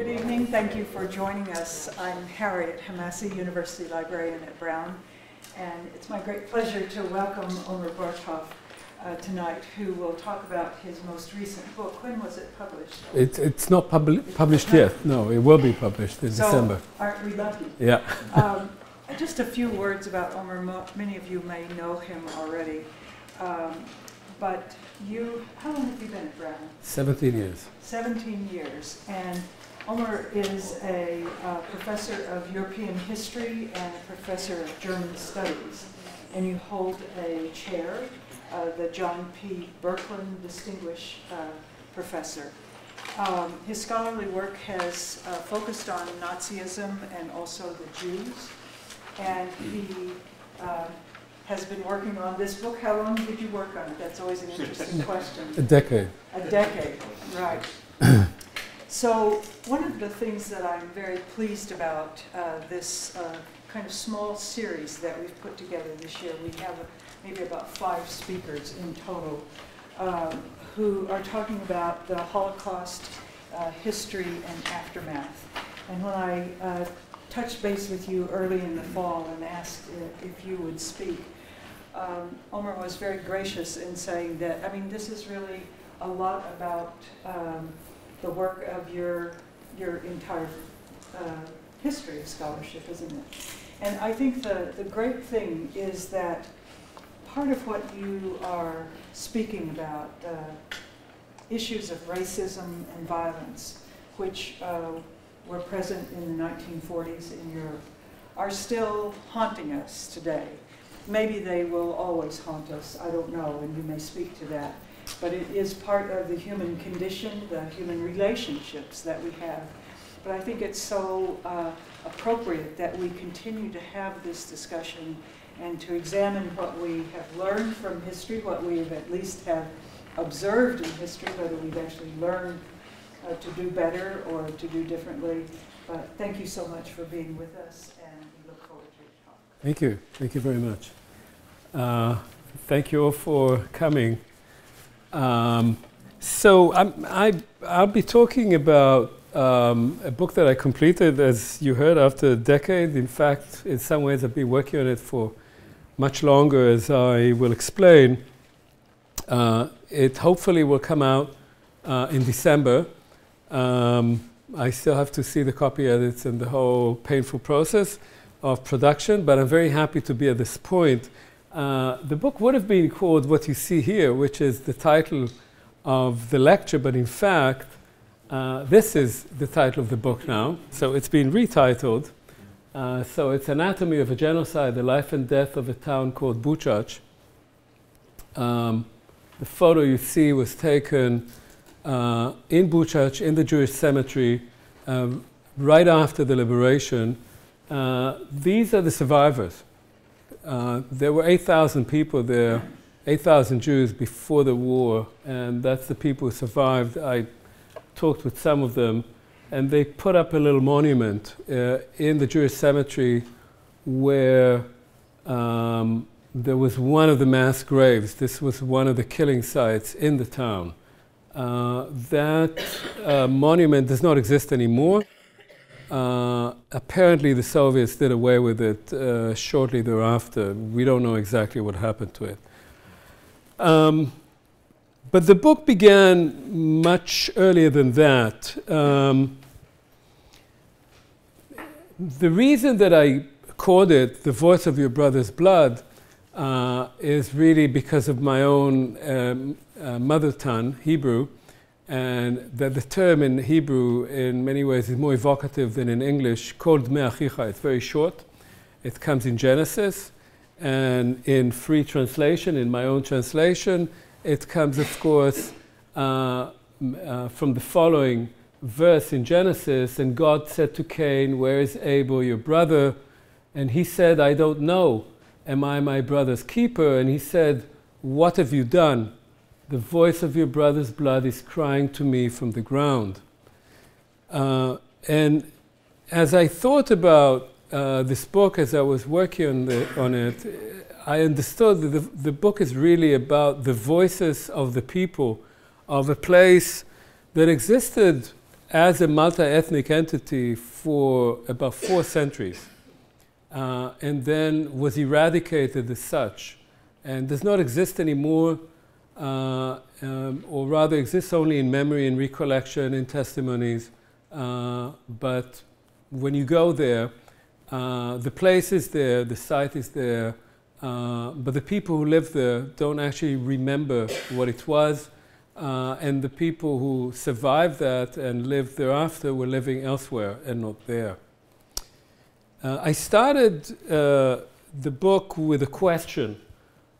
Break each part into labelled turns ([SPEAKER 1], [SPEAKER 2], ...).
[SPEAKER 1] Good evening. Thank you for joining us. I'm Harriette Hemmasi, University Librarian at Brown, and it's my great pleasure to welcome Omer Bartov uh, tonight, who will talk about his most recent book. When was it published?
[SPEAKER 2] It, it's not publi- published yet. No, it will be published in
[SPEAKER 1] so,
[SPEAKER 2] December.
[SPEAKER 1] Aren't we lucky?
[SPEAKER 2] Yeah.
[SPEAKER 1] um, just a few words about Omer. Many of you may know him already. Um, but you, how long have you been at Brown?
[SPEAKER 2] 17 years.
[SPEAKER 1] 17 years. And Omer is a uh, professor of European history and a professor of German studies. And you hold a chair, uh, the John P. Birkelund Distinguished uh, Professor. Um, his scholarly work has uh, focused on Nazism and also the Jews. And he uh, has been working on this book. How long did you work on it? That's always an interesting question.
[SPEAKER 2] A decade.
[SPEAKER 1] A decade, right. So one of the things that I'm very pleased about uh, this uh, kind of small series that we've put together this year, we have maybe about five speakers in total um, who are talking about the Holocaust uh, history and aftermath. And when I uh, touched base with you early in the fall and asked if you would speak, um, Omer was very gracious in saying that, I mean, this is really a lot about um, the work of your, your entire uh, history of scholarship, isn't it? And I think the, the great thing is that part of what you are speaking about, uh, issues of racism and violence, which uh, were present in the 1940s in Europe, are still haunting us today. Maybe they will always haunt us, I don't know, and you may speak to that but it is part of the human condition, the human relationships that we have. But I think it's so uh, appropriate that we continue to have this discussion and to examine what we have learned from history, what we have at least have observed in history, whether we've actually learned uh, to do better or to do differently. But thank you so much for being with us, and we look forward to your talk.
[SPEAKER 2] Thank you. Thank you very much. Uh, thank you all for coming. Um, so I'm, I, will be talking about um, a book that I completed, as you heard, after a decade. In fact, in some ways, I've been working on it for much longer, as I will explain. Uh, it hopefully will come out uh, in December. Um, I still have to see the copy edits and the whole painful process of production, but I'm very happy to be at this point uh, the book would have been called what you see here, which is the title of the lecture, but in fact, uh, this is the title of the book now. So it's been retitled. Uh, so it's Anatomy of a Genocide, the life and death of a town called Buchach. Um, the photo you see was taken uh, in Buchach, in the Jewish cemetery, um, right after the liberation. Uh, these are the survivors. Uh, there were 8,000 people there, 8,000 Jews before the war, and that's the people who survived. I talked with some of them, and they put up a little monument uh, in the Jewish cemetery where um, there was one of the mass graves. This was one of the killing sites in the town. Uh, that uh, monument does not exist anymore. Uh, apparently, the Soviets did away with it uh, shortly thereafter. We don't know exactly what happened to it. Um, but the book began much earlier than that. Um, the reason that I called it The Voice of Your Brother's Blood uh, is really because of my own um, uh, mother tongue, Hebrew and that the term in Hebrew in many ways is more evocative than in English, called Me'achicha. It's very short. It comes in Genesis, and in free translation, in my own translation, it comes, of course, uh, uh, from the following verse in Genesis, and God said to Cain, Where is Abel, your brother? And he said, I don't know. Am I my brother's keeper? And he said, What have you done? The voice of your brother's blood is crying to me from the ground. Uh, and as I thought about uh, this book, as I was working on, the, on it, I understood that the, the book is really about the voices of the people of a place that existed as a multi ethnic entity for about four centuries uh, and then was eradicated as such and does not exist anymore, uh, um, or rather exists only in memory and recollection in testimonies. Uh, but when you go there, uh, the place is there, the site is there, uh, but the people who live there don't actually remember what it was. Uh, and the people who survived that and lived thereafter were living elsewhere and not there. I started the book with a question.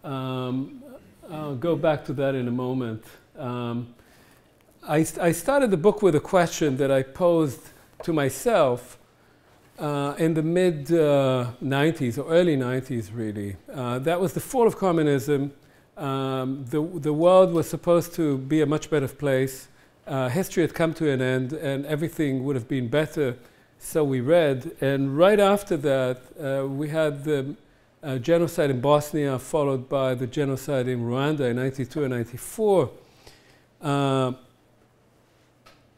[SPEAKER 2] Um, I'll go back to that in a moment. Um, I, I, started the book with a question that I posed to myself uh, in the mid 90s uh, or early 90s, really. Uh, that was the fall of communism um, the, the world was supposed to be a much better place. Uh, history had come to an end and everything would have been better, so we read. And right after that, uh, we had the genocide in Bosnia, followed by the genocide in Rwanda in 92 and 94. Uh,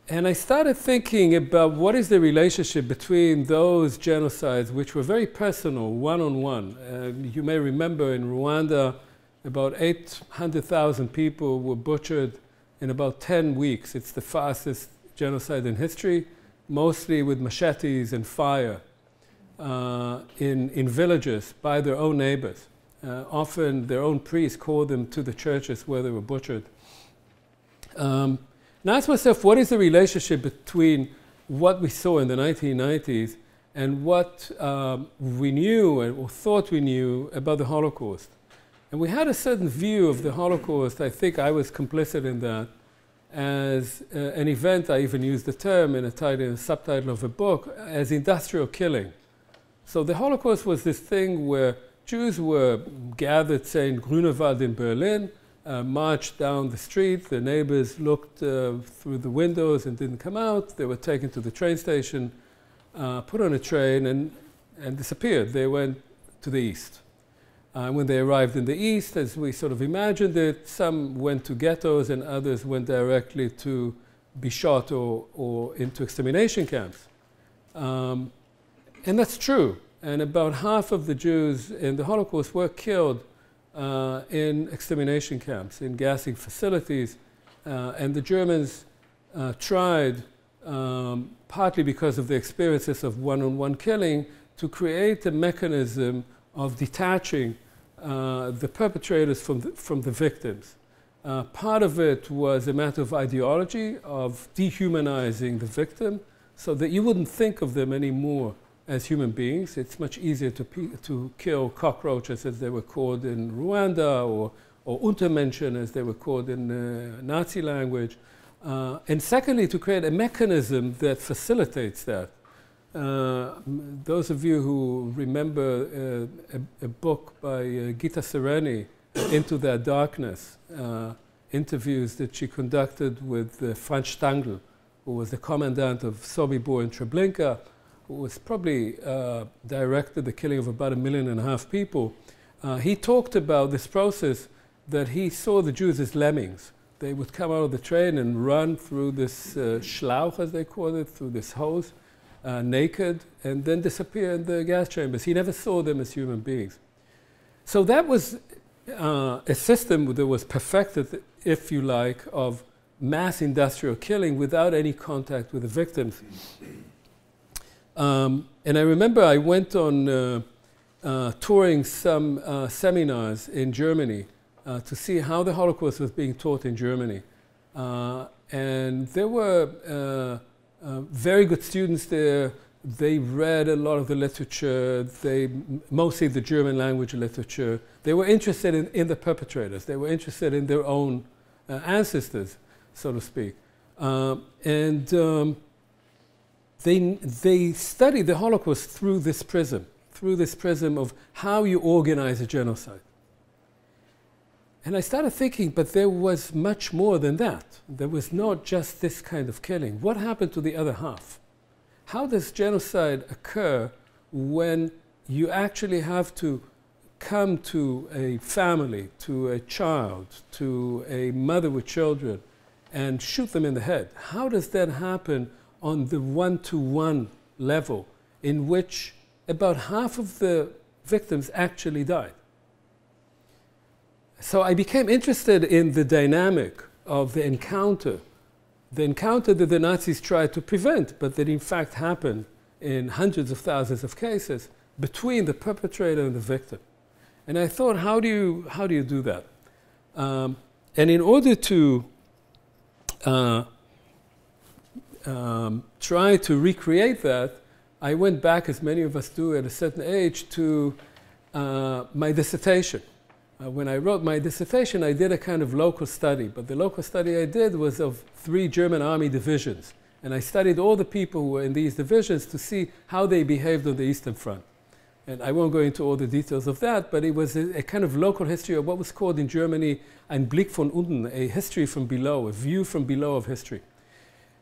[SPEAKER 2] and I started thinking about what is the relationship between those genocides, which were very personal, one on one. You may remember in Rwanda, about 800,000 people were butchered in about 10 weeks. It's the fastest genocide in history, mostly with machetes and fire in, in villages by their own neighbors. Uh, often their own priests called them to the churches where they were butchered. Um, and I asked myself, what is the relationship between what we saw in the 1990s and what um, we knew or thought we knew about the Holocaust? And we had a certain view of the Holocaust, I think I was complicit in that, as uh, an event, I even used the term in a title, in a subtitle of a book, as industrial killing. So the Holocaust was this thing where Jews were gathered, say, in Grunewald in Berlin, uh, marched down the street, The neighbors looked uh, through the windows and didn't come out. They were taken to the train station, uh, put on a train, and, and disappeared. They went to the east. Uh, when they arrived in the East, as we sort of imagined it, some went to ghettos and others went directly to be shot or, or into extermination camps. Um, and that's true. And about half of the Jews in the Holocaust were killed uh, in extermination camps, in gassing facilities. Uh, and the Germans uh, tried, um, partly because of the experiences of one on one killing, to create a mechanism of detaching uh, the perpetrators from the, from the victims. Uh, part of it was a matter of ideology, of dehumanizing the victim, so that you wouldn't think of them anymore as human beings. It's much easier to, to kill cockroaches, as they were called in Rwanda, or, or Untermenschen, as they were called in uh, Nazi language. Uh, and secondly, to create a mechanism that facilitates that. Uh, those of you who remember uh, a, a, book by uh, Gitta Sereny, Into Their Darkness, uh, interviews that she conducted with Franz Stangl, who was the commandant of Sobibor in Treblinka, was probably uh, directed the killing of about a million and a half people. he talked about this process that he saw the Jews as lemmings. They would come out of the train and run through this schlauch, as they called it, through this hose, uh, naked and then disappear in the gas chambers. He never saw them as human beings. So that was uh, a system that was perfected, if you like, of mass industrial killing without any contact with the victims. Um, and I remember I went on uh, uh, touring some uh, seminars in Germany uh, to see how the Holocaust was being taught in Germany. Uh, and there were very good students there. They read a lot of the literature, they, mostly the German language literature. They were interested in, in the perpetrators. They were interested in their own ancestors, so to speak. And um, they, they studied the Holocaust through this prism, through this prism of how you organize a genocide. And I started thinking, but there was much more than that. There was not just this kind of killing. What happened to the other half? How does genocide occur when you actually have to come to a family, to a child, to a mother with children, and shoot them in the head? How does that happen on the one to one level, in which about half of the victims actually died. So I became interested in the dynamic of the encounter, the encounter that the Nazis tried to prevent, but that in fact happened in hundreds of thousands of cases between the perpetrator and the victim. And I thought, how do you, how do, you do that? Um, and in order to uh, um, try to recreate that, I went back, as many of us do at a certain age, to uh, my dissertation. Uh, when I wrote my dissertation, I did a kind of local study, but the local study I did was of three German army divisions. And I studied all the people who were in these divisions to see how they behaved on the Eastern Front. And I won't go into all the details of that, but it was a, a kind of local history of what was called in Germany ein Blick von unten, a history from below, a view from below of history.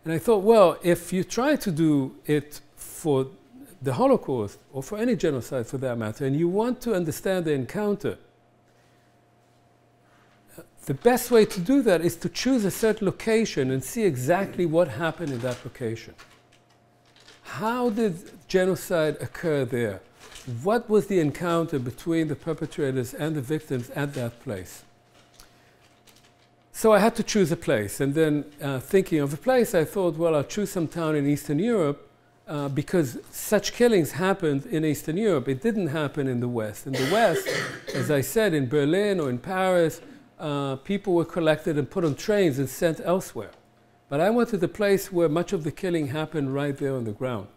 [SPEAKER 2] And I thought, well, if you try to do it for the Holocaust, or for any genocide for that matter, and you want to understand the encounter, the best way to do that is to choose a certain location and see exactly what happened in that location. How did genocide occur there? What was the encounter between the perpetrators and the victims at that place? So I had to choose a place. And then, uh, thinking of a place, I thought, well, I'll choose some town in Eastern Europe uh, because such killings happened in Eastern Europe. It didn't happen in the West. In the West, as I said, in Berlin or in Paris, uh, people were collected and put on trains and sent elsewhere. But I wanted a place where much of the killing happened right there on the ground.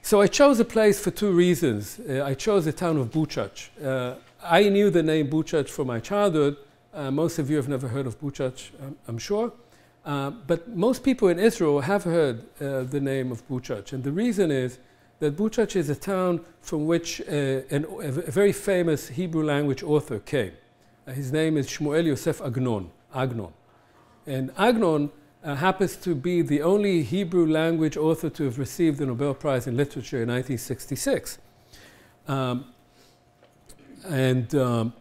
[SPEAKER 2] So I chose a place for two reasons. Uh, I chose the town of Buchach. Uh, I knew the name Buchach from my childhood. Uh, most of you have never heard of Buchach, I'm, I'm sure. Uh, but most people in Israel have heard uh, the name of Buchach. And the reason is that Buchach is a town from which uh, an, a very famous Hebrew language author came. his name is Shmuel Yosef Agnon. Agnon. And Agnon uh, happens to be the only Hebrew language author to have received the Nobel Prize in Literature in 1966. Um, and um,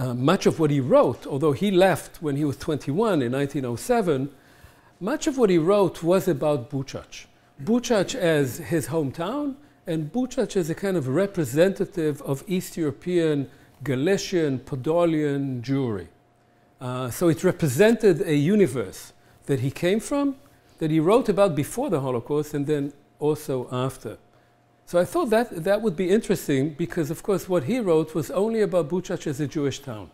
[SPEAKER 2] uh, much of what he wrote, although he left when he was 21 in 1907, much of what he wrote was about Buchach. Buchach as his hometown, and Buchach as a kind of representative of East European, Galician, Podolian Jewry. Uh, so it represented a universe that he came from, that he wrote about before the Holocaust and then also after. So I thought that that would be interesting because, of course, what he wrote was only about Buchach as a Jewish town.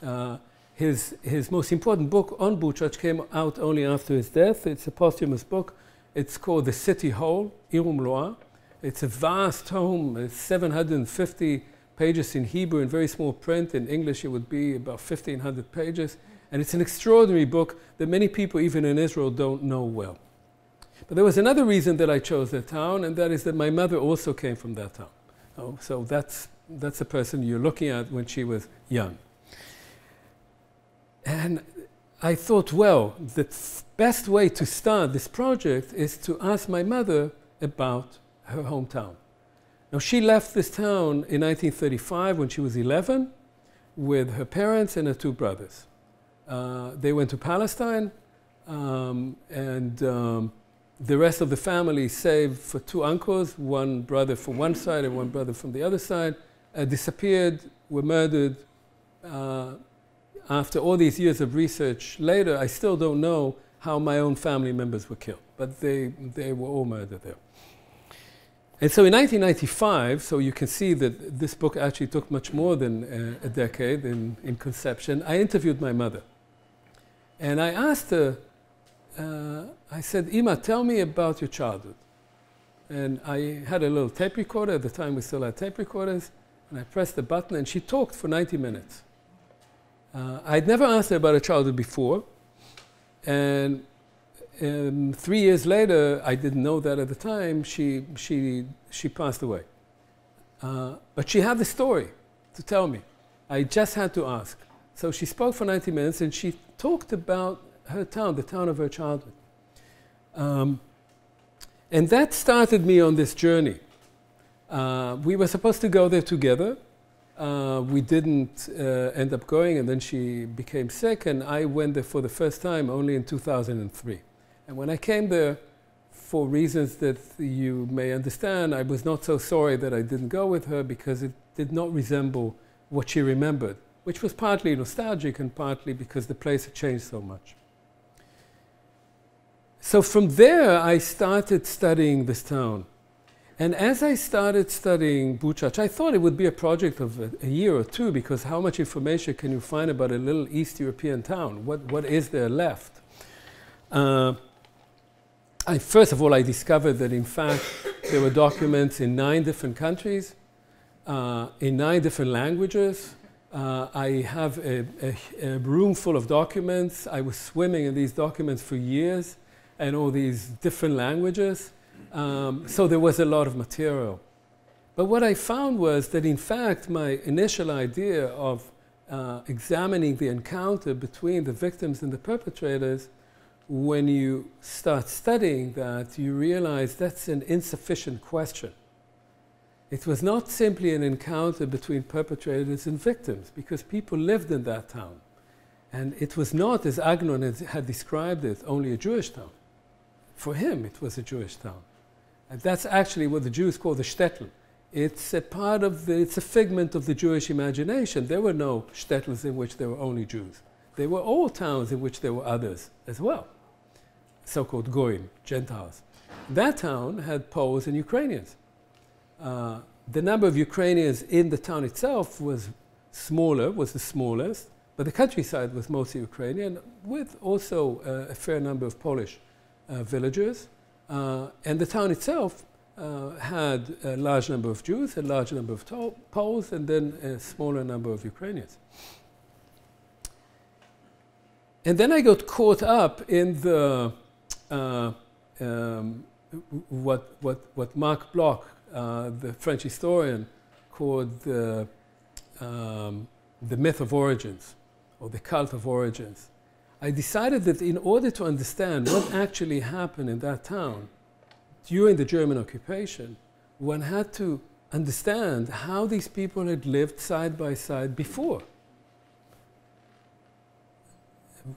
[SPEAKER 2] Uh, his, his most important book on Buchach came out only after his death. It's a posthumous book. It's called The City Hall, Ir Umloa. It's a vast tome, it's 750 pages in Hebrew in very small print. In English, it would be about 1,500 pages. And it's an extraordinary book that many people, even in Israel, don't know well. But there was another reason that I chose that town, and that is that my mother also came from that town. Oh, so that's, that's the person you're looking at when she was young. And I thought, well, the best way to start this project is to ask my mother about her hometown. Now, she left this town in 1935 when she was 11 with her parents and her two brothers. Uh, they went to Palestine, um, and um, the rest of the family, save for two uncles, one brother from one side and one brother from the other side, uh, disappeared, were murdered. Uh, after all these years of research later, I still don't know how my own family members were killed, but they, they were all murdered there. And so in 1995, so you can see that this book actually took much more than uh, a decade in, in conception, I interviewed my mother. And I asked her, uh, I said, Ima, tell me about your childhood. And I had a little tape recorder. At the time, we still had tape recorders. And I pressed the button, and she talked for 90 minutes. Uh, I'd never asked her about her childhood before. And um, three years later, I didn't know that at the time, she, she, she passed away. Uh, but she had the story to tell me. I just had to ask. So she spoke for 90 minutes and she talked about her town, the town of her childhood. Um, and that started me on this journey. Uh, we were supposed to go there together. Uh, we didn't uh, end up going, and then she became sick, and I went there for the first time only in 2003. And when I came there for reasons that you may understand, I was not so sorry that I didn't go with her because it did not resemble what she remembered, which was partly nostalgic and partly because the place had changed so much. So from there, I started studying this town. And as I started studying Buchach, I thought it would be a project of a, a, year or two because how much information can you find about a little East European town? What, what is there left? Uh, I, first of all, I discovered that in fact there were documents in nine different countries, uh, in nine different languages. Uh, I have a, a, a room full of documents. I was swimming in these documents for years and all these different languages. Um, so there was a lot of material. But what I found was that, in fact, my initial idea of uh, examining the encounter between the victims and the perpetrators, when you start studying that, you realize that's an insufficient question. It was not simply an encounter between perpetrators and victims, because people lived in that town. And it was not, as Agnon had described it, only a Jewish town. For him, it was a Jewish town. And that's actually what the Jews call the shtetl. It's a part of the, it's a figment of the Jewish imagination. There were no shtetls in which there were only Jews. There were all towns in which there were others as well, so-called goyim, Gentiles. That town had Poles and Ukrainians. Uh, the number of Ukrainians in the town itself was smaller, was the smallest, but the countryside was mostly Ukrainian, with also uh, a fair number of Polish villagers. Uh, and the town itself uh, had a large number of Jews, a large number of Poles, and then a smaller number of Ukrainians. And then I got caught up in the uh, um, what, what, what Marc Bloch, uh, the French historian, called the, um, the myth of origins or the cult of origins. I decided that in order to understand what actually happened in that town during the German occupation, one had to understand how these people had lived side by side before.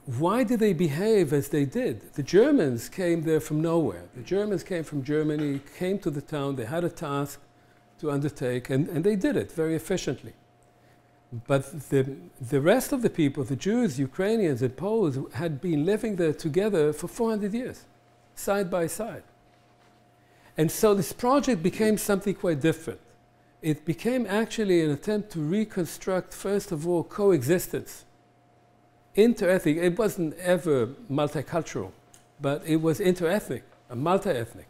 [SPEAKER 2] Why did they behave as they did? The Germans came there from nowhere. The Germans came from Germany, came to the town, they had a task to undertake, and, and they did it very efficiently. But the, the rest of the people, the Jews, Ukrainians, and Poles, had been living there together for 400 years, side by side. And so this project became something quite different. It became actually an attempt to reconstruct, first of all, coexistence. Interethnic, it wasn't ever multicultural, but it was interethnic, multi ethnic.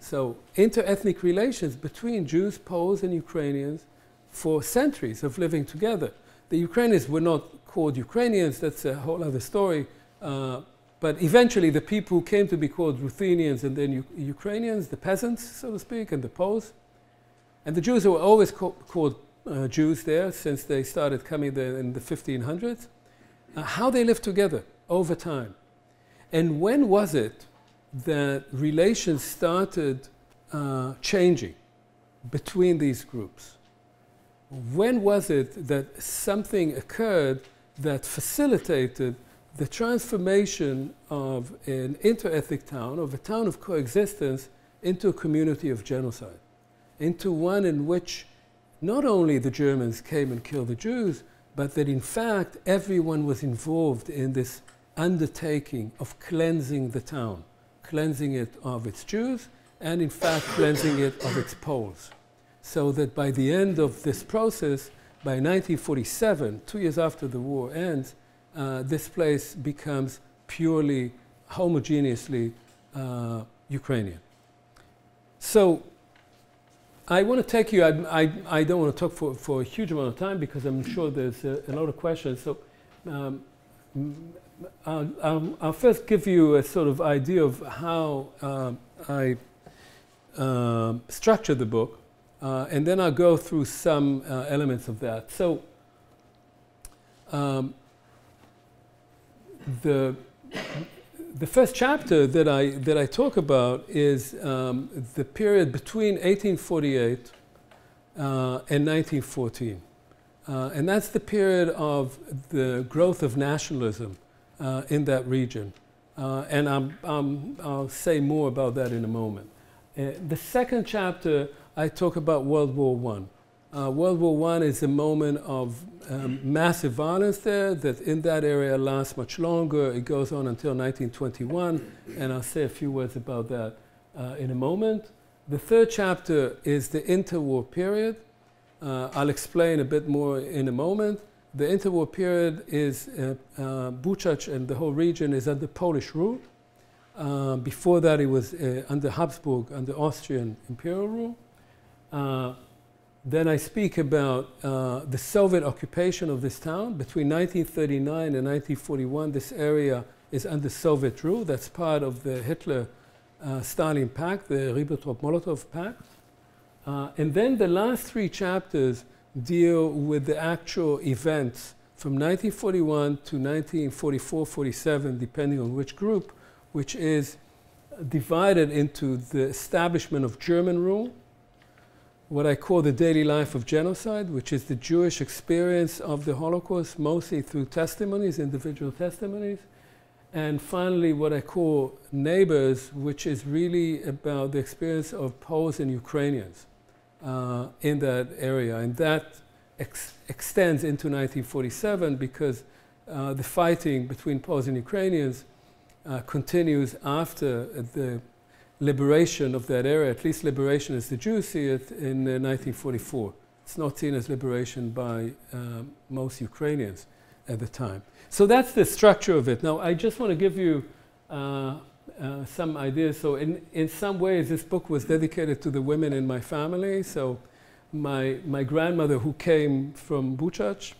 [SPEAKER 2] So, interethnic relations between Jews, Poles, and Ukrainians for centuries of living together. The Ukrainians were not called Ukrainians, that's a whole other story. Uh, but eventually, the people who came to be called Ruthenians and then U Ukrainians, the peasants, so to speak, and the Poles. And the Jews were always ca called uh, Jews there since they started coming there in the 1500s. Uh, how they lived together over time. And when was it that relations started uh, changing between these groups? When was it that something occurred that facilitated the transformation of an interethnic town, of a town of coexistence, into a community of genocide, into one in which not only the Germans came and killed the Jews, but that in fact everyone was involved in this undertaking of cleansing the town, cleansing it of its Jews, and in fact cleansing it of its Poles so that by the end of this process, by 1947, two years after the war ends, uh, this place becomes purely homogeneously uh, Ukrainian. So I want to take you, I, I, I, don't want to talk for, for a huge amount of time because I'm sure there's a, a lot of questions. So um, I'll, I'll, I'll, first give you a sort of idea of how uh, I uh, structured the book. Uh, and then I'll go through some uh, elements of that. So um, the, the first chapter that I, that I talk about is um, the period between 1848 uh, and 1914. Uh, and that's the period of the growth of nationalism uh, in that region. Uh, and I'm, I'm, I'll say more about that in a moment. The second chapter, I talk about World War I. Uh, World War I is a moment of um, massive violence there that in that area lasts much longer. It goes on until 1921, and I'll say a few words about that uh, in a moment. The third chapter is the interwar period. Uh, I'll explain a bit more in a moment. The interwar period is uh, uh, Buchach and the whole region is under Polish rule. Uh, before that, it was uh, under Habsburg, under Austrian imperial rule. Uh, then I speak about uh, the Soviet occupation of this town. Between 1939 and 1941, this area is under Soviet rule. That's part of the Hitler Stalin Pact, the Ribbentrop Molotov Pact. and then the last three chapters deal with the actual events from 1941 to 1944 47, depending on which group, which is divided into the establishment of German rule, what I call the daily life of genocide, which is the Jewish experience of the Holocaust, mostly through testimonies, individual testimonies. And finally, what I call neighbors, which is really about the experience of Poles and Ukrainians uh, in that area. And that ex extends into 1947 because uh, the fighting between Poles and Ukrainians uh, continues after the liberation of that area, at least liberation as the Jews see it, in 1944. It's not seen as liberation by um, most Ukrainians at the time. So that's the structure of it. Now, I just want to give you uh, uh, some ideas. So, in, in some ways, this book was dedicated to the women in my family. So, my, my grandmother, who came from Buchach,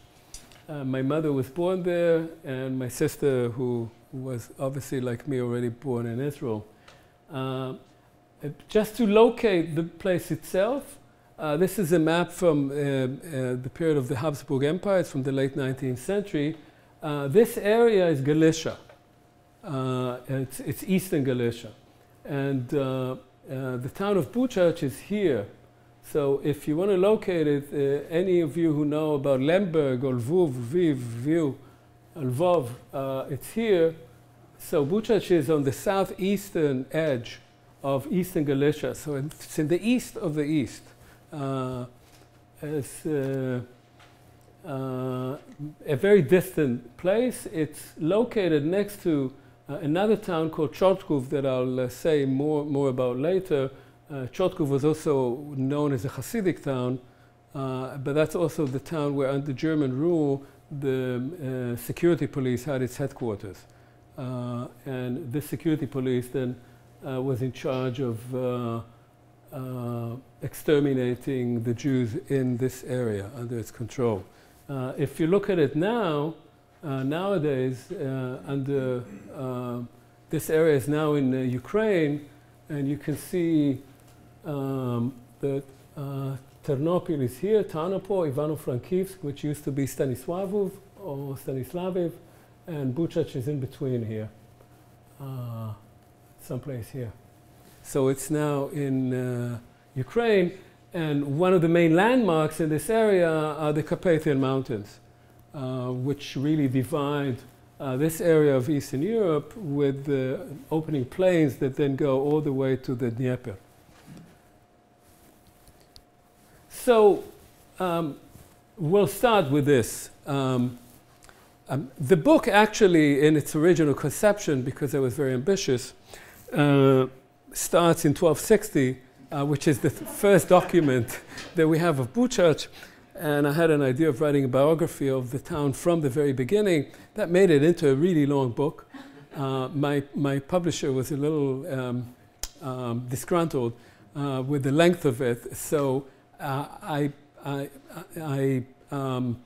[SPEAKER 2] uh, my mother was born there, and my sister, who was obviously like me, already born in Israel. Uh, just to locate the place itself, uh, this is a map from uh, uh, the period of the Habsburg Empire. It's from the late 19th century. this area is Galicia. Uh, it's, it's, eastern Galicia. And uh, uh, the town of Buchach is here. So if you want to locate it, any of you who know about Lemberg or Lvov, Lviv, Lviv, Lvov, it's here. So Buchach is on the southeastern edge of eastern Galicia. So it's in the east of the east. Uh, it's uh, uh, a very distant place. It's located next to uh, another town called Chortkov that I'll uh, say more, more about later. Uh, Chortkov was also known as a Hasidic town, uh, but that's also the town where under German rule the security police had its headquarters. Uh, and this security police then was in charge of exterminating the Jews in this area under its control. if you look at it now, uh, nowadays, uh, under uh, this area is now in Ukraine, and you can see um, that Ternopil is here, Tarnopol, Ivano-Frankivsk, which used to be Stanislavov or Stanislaviv, and Buchach is in between here, uh, someplace here. So it's now in uh, Ukraine, and one of the main landmarks in this area are the Carpathian Mountains. Uh, which really divide uh, this area of Eastern Europe with the opening plains that then go all the way to the Dnieper. So um, we'll start with this. Um, um, the book actually, in its original conception, because I was very ambitious, uh, starts in 1260, uh, which is the th first document that we have of Buchach and I had an idea of writing a biography of the town from the very beginning. That made it into a really long book. Uh, my, my publisher was a little um, um, disgruntled uh, with the length of it, so uh, I, I, I um,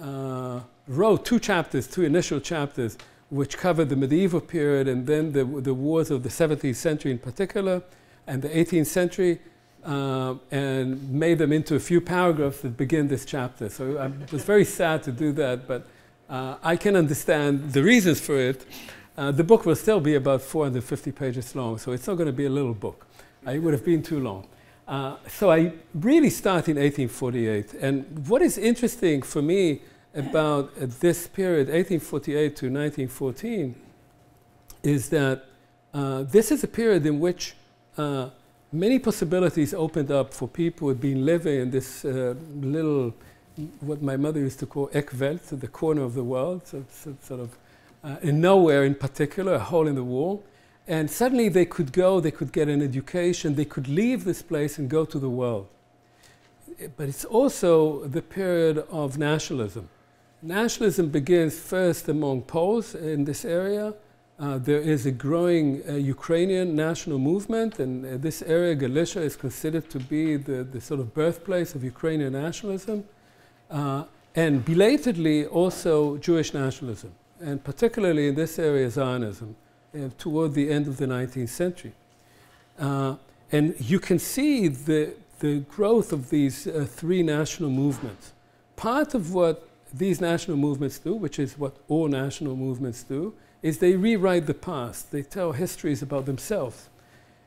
[SPEAKER 2] uh, wrote two chapters, two initial chapters, which covered the medieval period and then the, the wars of the 17th century in particular and the 18th century uh, and made them into a few paragraphs that begin this chapter. So I was very sad to do that, but uh, I can understand the reasons for it. Uh, the book will still be about 450 pages long, so it's not going to be a little book. Uh, it would have been too long. Uh, so I really start in 1848. And what is interesting for me about this period, 1848 to 1914, is that uh, this is a period in which uh, many possibilities opened up for people who had been living in this uh, little, what my mother used to call Eckwelt, the corner of the world, so, so sort of uh, in nowhere in particular, a hole in the wall. And suddenly they could go, they could get an education, they could leave this place and go to the world. But it's also the period of nationalism. Nationalism begins first among Poles in this area. Uh, there is a growing uh, Ukrainian national movement, and uh, this area, Galicia, is considered to be the, the sort of birthplace of Ukrainian nationalism, uh, and belatedly also Jewish nationalism, and particularly in this area, Zionism, uh, toward the end of the 19th century. Uh, and you can see the, the growth of these three national movements. Part of what these national movements do, which is what all national movements do, is they rewrite the past. They tell histories about themselves.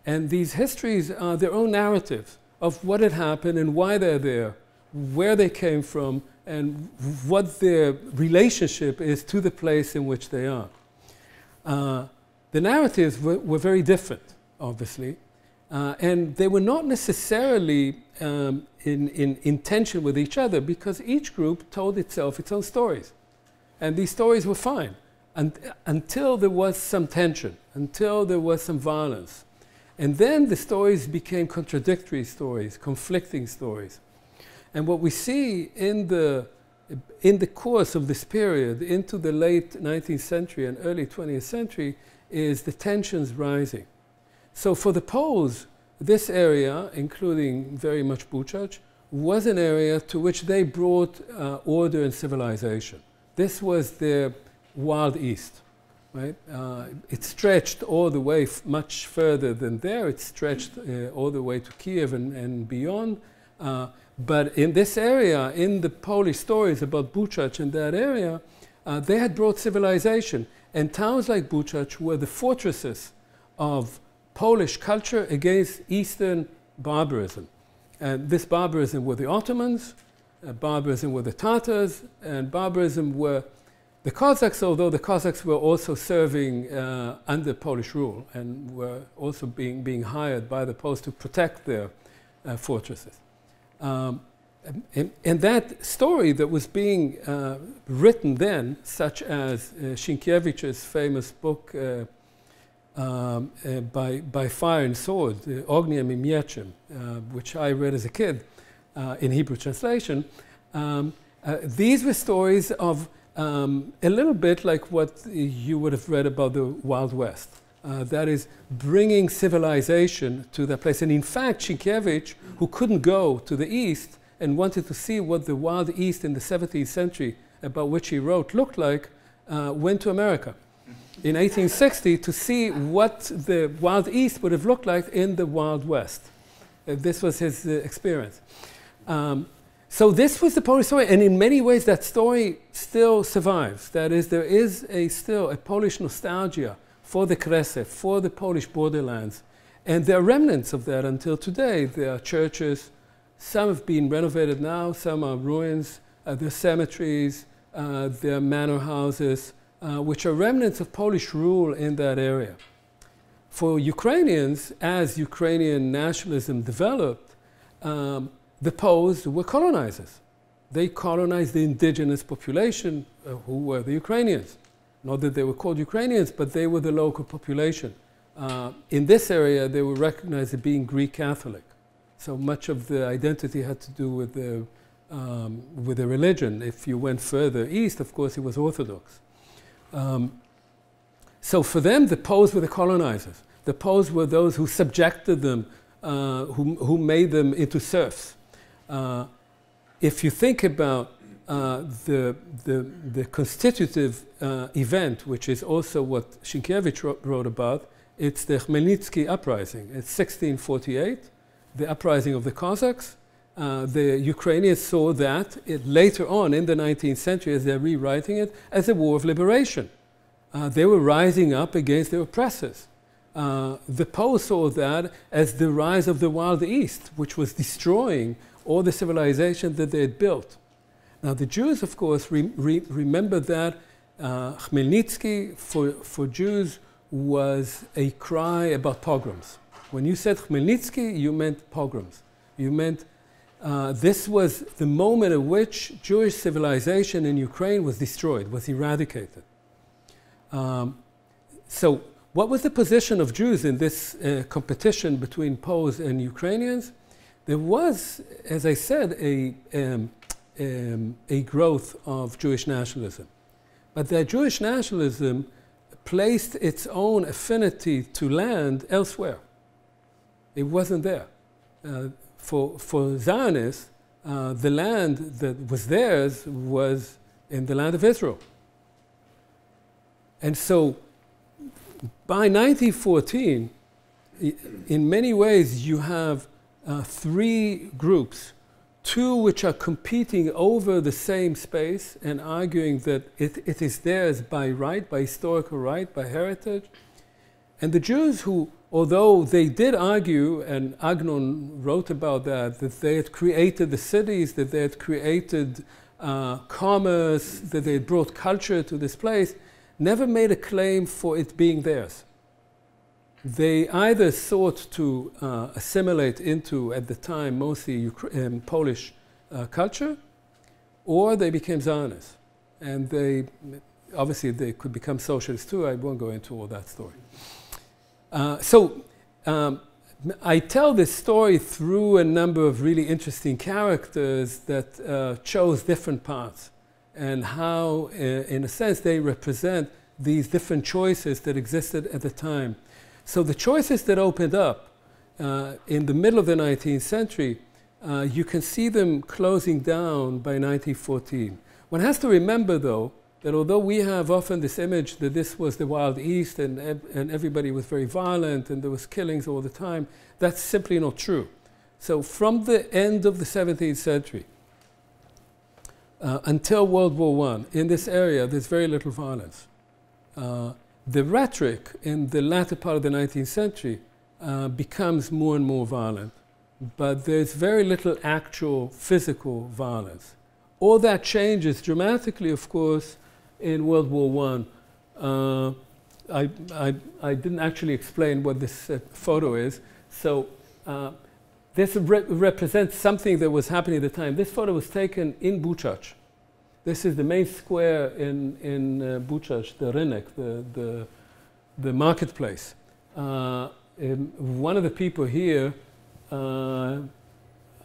[SPEAKER 2] And these histories are their own narratives of what had happened and why they're there, where they came from, and what their relationship is to the place in which they are. Uh, the narratives were, were, very different, obviously, uh, and they were not necessarily um, in, in, in tension with each other because each group told itself its own stories. And these stories were fine until there was some tension, until there was some violence. And then the stories became contradictory stories, conflicting stories. And what we see in the, in the course of this period, into the late 19th century and early 20th century, is the tensions rising. So for the Poles, this area, including very much Buchach, was an area to which they brought uh, order and civilization. This was their Wild East, right? Uh, it stretched all the way much further than there. It stretched uh, all the way to Kiev and, and beyond. Uh, but in this area, in the Polish stories about Buchach and that area, uh, they had brought civilization. And towns like Buchach were the fortresses of Polish culture against Eastern barbarism. And this barbarism were the Ottomans, uh, barbarism were the Tatars, and barbarism were the Cossacks, although the Cossacks were also serving uh, under Polish rule and were also being, being hired by the Poles to protect their uh, fortresses. Um, and, and, that story that was being uh, written then, such as uh, Sienkiewicz's famous book uh, um, uh, by, by Fire and Sword, uh, Ogniem i which I read as a kid in Hebrew translation, um, these were stories of um, a little bit like what you would have read about the Wild West. Uh, that is bringing civilization to that place. And in fact, Sienkiewicz, who couldn't go to the East and wanted to see what the Wild East in the 17th century, about which he wrote, looked like, uh, went to America in 1860 to see what the Wild East would have looked like in the Wild West. Uh, this was his uh, experience. Um, so this was the Polish story, and in many ways that story still survives. That is, there is a still a Polish nostalgia for the Kresy, for the Polish borderlands. And there are remnants of that until today. There are churches, some have been renovated now, some are ruins, uh, there are cemeteries, uh, there are manor houses, uh, which are remnants of Polish rule in that area. For Ukrainians, as Ukrainian nationalism developed, um, the Poles were colonizers. They colonized the indigenous population, uh, who were the Ukrainians. Not that they were called Ukrainians, but they were the local population. Uh, in this area, they were recognized as being Greek Catholic. So much of the identity had to do with the, um, with the religion. If you went further east, of course, it was Orthodox. Um, so for them, the Poles were the colonizers. The Poles were those who subjected them, uh, who, who made them into serfs. Uh, if you think about uh, the, the, the, constitutive uh, event, which is also what Sienkiewicz wrote, wrote, about, it's the Khmelnytsky uprising. It's 1648, the uprising of the Cossacks. Uh, the Ukrainians saw that it, later on in the 19th century, as they're rewriting it, as a war of liberation. Uh, they were rising up against their oppressors. Uh, the Poles saw that as the rise of the Wild East, which was destroying all the civilization that they had built. Now, the Jews, of course, re re remember that uh, Khmelnytsky, for, for Jews, was a cry about pogroms. When you said Khmelnytsky, you meant pogroms. You meant uh, this was the moment at which Jewish civilization in Ukraine was destroyed, was eradicated. Um, so, what was the position of Jews in this uh, competition between Poles and Ukrainians? There was, as I said, a, um, um, a growth of Jewish nationalism. But that Jewish nationalism placed its own affinity to land elsewhere. It wasn't there. Uh, for, for Zionists, uh, the land that was theirs was in the land of Israel. And so by 1914, in many ways, you have uh, three groups two which are competing over the same space and arguing that it, it is theirs by right, by historical right, by heritage. And the Jews who, although they did argue, and Agnon wrote about that, that they had created the cities, that they had created uh, commerce, that they had brought culture to this place, never made a claim for it being theirs. They either sought to uh, assimilate into, at the time, mostly Ukra- um, Polish uh, culture, or they became Zionists. And they, obviously, they could become socialists too. I won't go into all that story. Uh, so, um, I tell this story through a number of really interesting characters that uh, chose different paths and how, uh, in a sense, they represent these different choices that existed at the time. So the choices that opened up uh, in the middle of the 19th century, uh, you can see them closing down by 1914. One has to remember, though, that although we have often this image that this was the Wild East and, and everybody was very violent and there was killings all the time, that's simply not true. So from the end of the 17th century uh, until World War I, in this area, there's very little violence. Uh, the rhetoric in the latter part of the 19th century uh, becomes more and more violent, but there's very little actual physical violence. All that changes dramatically, of course, in World War I. Uh, I, I, I, didn't actually explain what this uh, photo is. So uh, this re represents something that was happening at the time. This photo was taken in Buchach, this is the main square in, in uh, Buchach, the Rynek, the, the, the marketplace. Uh, one of the people here, uh,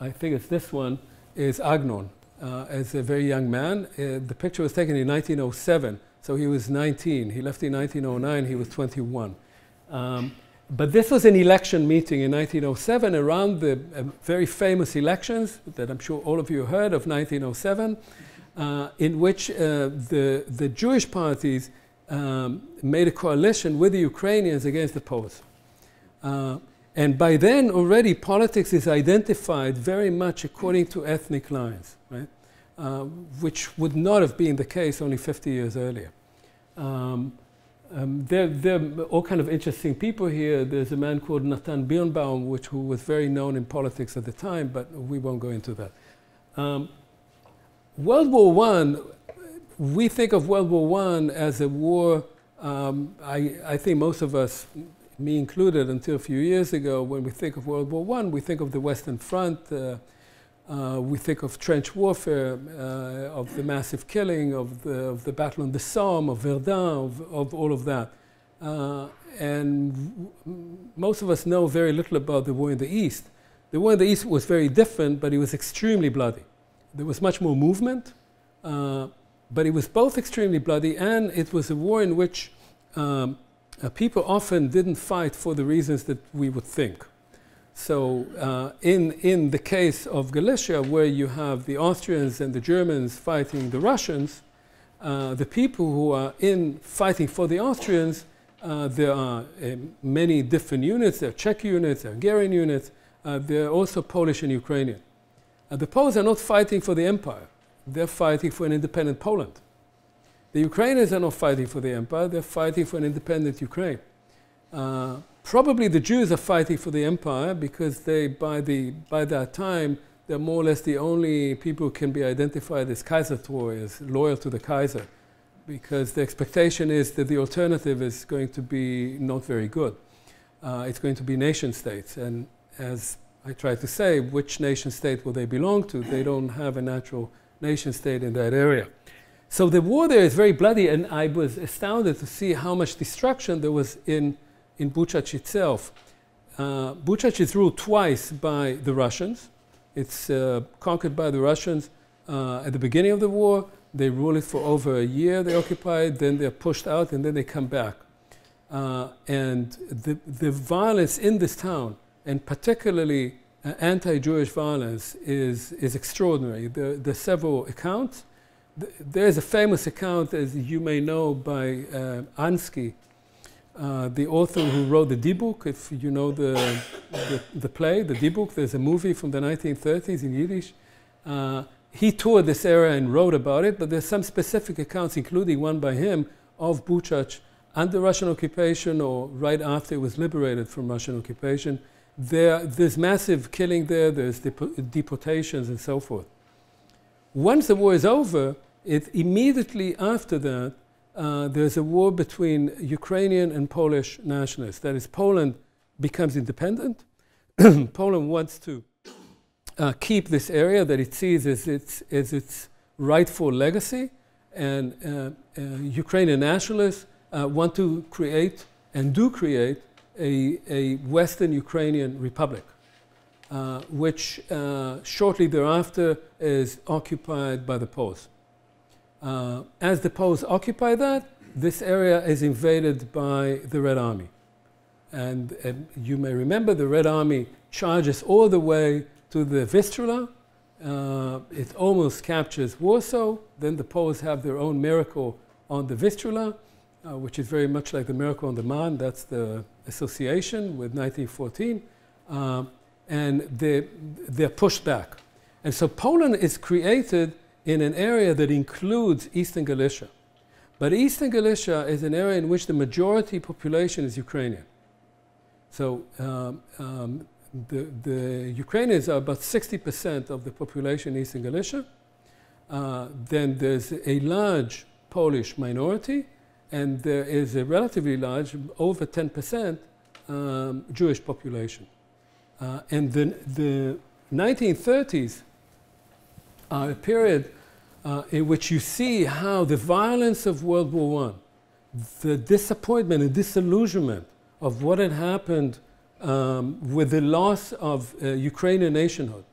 [SPEAKER 2] I think it's this one, is Agnon. Uh, as a very young man. Uh, the picture was taken in 1907, so he was 19. He left in 1909, he was 21. Um, but this was an election meeting in 1907 around the uh, very famous elections that I'm sure all of you heard of 1907 uh, in which uh, the, the Jewish parties um, made a coalition with the Ukrainians against the Poles. And by then, already politics is identified very much according to ethnic lines, right? Uh, which would not have been the case only 50 years earlier. Um, um, there, there are all kind of interesting people here. There's a man called Nathan Birnbaum, which, who was very known in politics at the time, but we won't go into that. Um, World War I, we think of World War I as a war, um, I, I think most of us, me included until a few years ago, when we think of World War I, we think of the Western Front, uh, uh, we think of trench warfare, uh, of the massive killing, of the, of the battle on the Somme, of Verdun, of, of all of that. Uh, and most of us know very little about the war in the East. The war in the East was very different, but it was extremely bloody there was much more movement, uh, but it was both extremely bloody and it was a war in which um, uh, people often didn't fight for the reasons that we would think. So, uh, in, in the case of Galicia, where you have the Austrians and the Germans fighting the Russians, uh, the people who are in fighting for the Austrians, uh, there are uh, many different units. There are Czech units, there are Hungarian units, there are also Polish and Ukrainian. Uh, the Poles are not fighting for the empire, they're fighting for an independent Poland. The Ukrainians are not fighting for the empire, they're fighting for an independent Ukraine. Uh, probably the Jews are fighting for the empire because they, by, the, by that time, they're more or less the only people who can be identified as Kaisertreu, as loyal to the Kaiser. because the expectation is that the alternative is going to be not very good. Uh, it's going to be nation states. And as I try to say, which nation state will they belong to? They don't have a natural nation state in that area. So the war there is very bloody, and I was astounded to see how much destruction there was in, in Buchach itself. Uh, Buchach is ruled twice by the Russians. It's uh, conquered by the Russians uh, at the beginning of the war. They rule it for over a year, they occupy it, then they're pushed out, and then they come back. Uh, and the, the violence in this town, and particularly uh, anti Jewish violence, is, is extraordinary. There, there are several accounts. There's a famous account, as you may know, by uh, Ansky, uh, the author who wrote the Dybbuk, if you know the, the, the, play, the Dybbuk, there's a movie from the 1930s in Yiddish. Uh, he toured this area and wrote about it, but there's some specific accounts, including one by him, of Buchach under Russian occupation or right after it was liberated from Russian occupation. There, there's massive killing there, there's deportations and so forth. Once the war is over, it immediately after that, uh, there's a war between Ukrainian and Polish nationalists. That is, Poland becomes independent. Poland wants to uh, keep this area that it sees as its, as its rightful legacy, and uh, uh Ukrainian nationalists uh, want to create and do create a, a Western Ukrainian republic, uh, which shortly thereafter is occupied by the Poles. Uh, as the Poles occupy that, this area is invaded by the Red Army. And, and you may remember the Red Army charges all the way to the Vistula. Uh, it almost captures Warsaw. Then the Poles have their own miracle on the Vistula, uh, which is very much like the miracle on the Marne. That's the association with 1914. Um, and they, they're pushed back. And so Poland is created in an area that includes Eastern Galicia. But Eastern Galicia is an area in which the majority population is Ukrainian. So um, um, the, the, Ukrainians are about 60% of the population in Eastern Galicia. Uh, then there's a large Polish minority, and there is a relatively large, over 10%, um, Jewish population. Uh, and the, the 1930s are a period uh, in which you see how the violence of World War I, the disappointment and disillusionment of what had happened um, with the loss of uh, Ukrainian nationhood,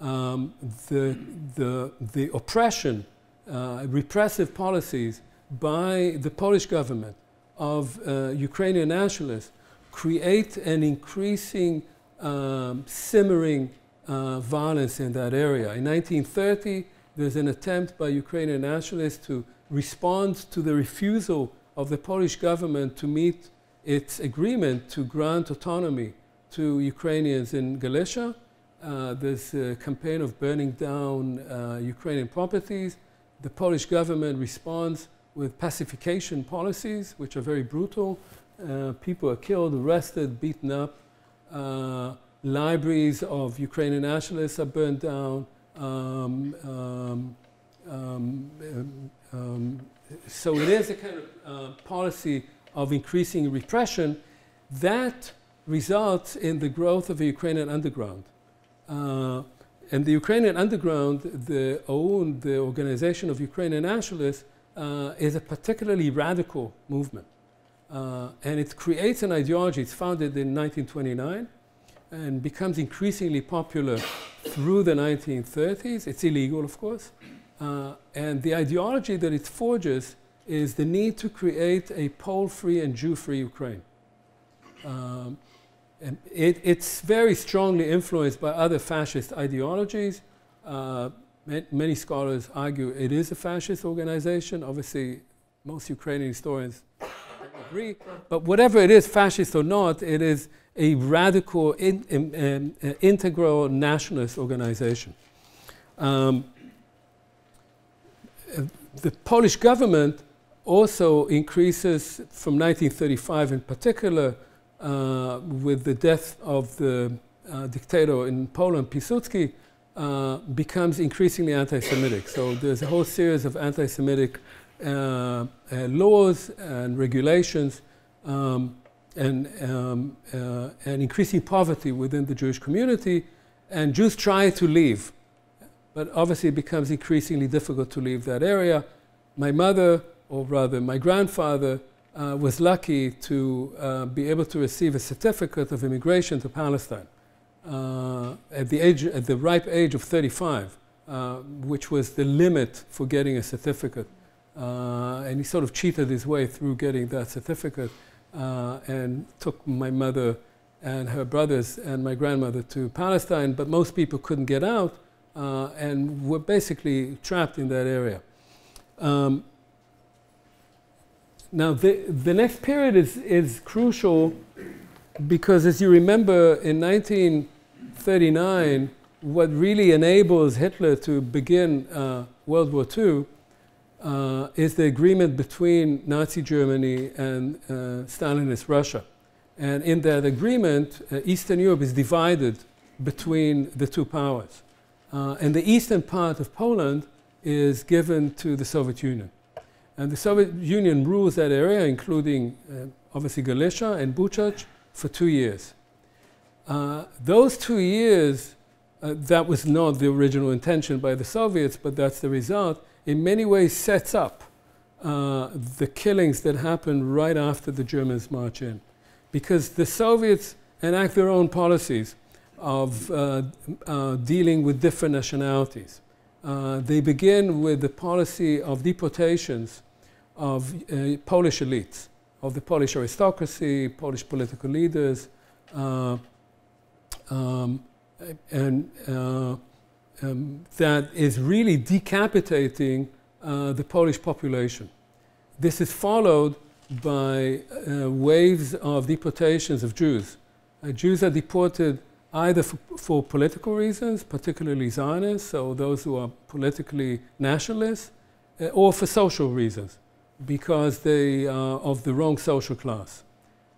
[SPEAKER 2] um, the, the, the oppression, uh, repressive policies by the Polish government of uh, Ukrainian nationalists create an increasing um, simmering uh, violence in that area. In 1930, there's an attempt by Ukrainian nationalists to respond to the refusal of the Polish government to meet its agreement to grant autonomy to Ukrainians in Galicia. Uh, there's a campaign of burning down uh, Ukrainian properties. The Polish government responds with pacification policies, which are very brutal. Uh, people are killed, arrested, beaten up. Uh, libraries of Ukrainian nationalists are burned down. Um, um, um, um, so it is a kind of uh, policy of increasing repression that results in the growth of the Ukrainian underground. Uh, and the Ukrainian underground, the OUN, the Organization of Ukrainian Nationalists, uh, is a particularly radical movement. Uh, and it creates an ideology. It's founded in 1929 and becomes increasingly popular through the 1930s. It's illegal, of course. Uh, and the ideology that it forges is the need to create a Pole free and Jew free Ukraine. Um, and it, it's very strongly influenced by other fascist ideologies. Uh, many scholars argue it is a fascist organization. Obviously, most Ukrainian historians agree. But whatever it is, fascist or not, it is a radical, in, in, uh, integral nationalist organization. Um, the Polish government also increases from 1935 in particular uh, with the death of the uh, dictator in Poland, Piłsudski, uh, becomes increasingly anti-Semitic. So there's a whole series of anti-Semitic uh, uh, laws and regulations um, and, um, uh, and increasing poverty within the Jewish community. And Jews try to leave, but obviously it becomes increasingly difficult to leave that area. My mother, or rather my grandfather, uh, was lucky to uh, be able to receive a certificate of immigration to Palestine uh, at, the age, at the ripe age of 35, uh, which was the limit for getting a certificate. Uh, and he sort of cheated his way through getting that certificate uh, and took my mother and her brothers and my grandmother to Palestine, but most people couldn't get out and were basically trapped in that area. Um, now, the, the next period is, is crucial because, as you remember, in 1939, what really enables Hitler to begin uh, World War II uh, is the agreement between Nazi Germany and uh, Stalinist Russia. And in that agreement, uh, Eastern Europe is divided between the two powers. Uh, and the eastern part of Poland is given to the Soviet Union. And the Soviet Union rules that area, including uh, obviously Galicia and Buchach, for two years. Uh, those two years, that was not the original intention by the Soviets, but that's the result, in many ways sets up uh, the killings that happened right after the Germans march in. Because the Soviets enact their own policies of uh, uh, dealing with different nationalities. Uh, they begin with the policy of deportations of uh, Polish elites, of the Polish aristocracy, Polish political leaders, uh, um, and um, that is really decapitating uh, the Polish population. This is followed by uh, waves of deportations of Jews. Jews are deported either for, for, political reasons, particularly Zionists, so those who are politically nationalists, uh, or for social reasons, because they are of the wrong social class.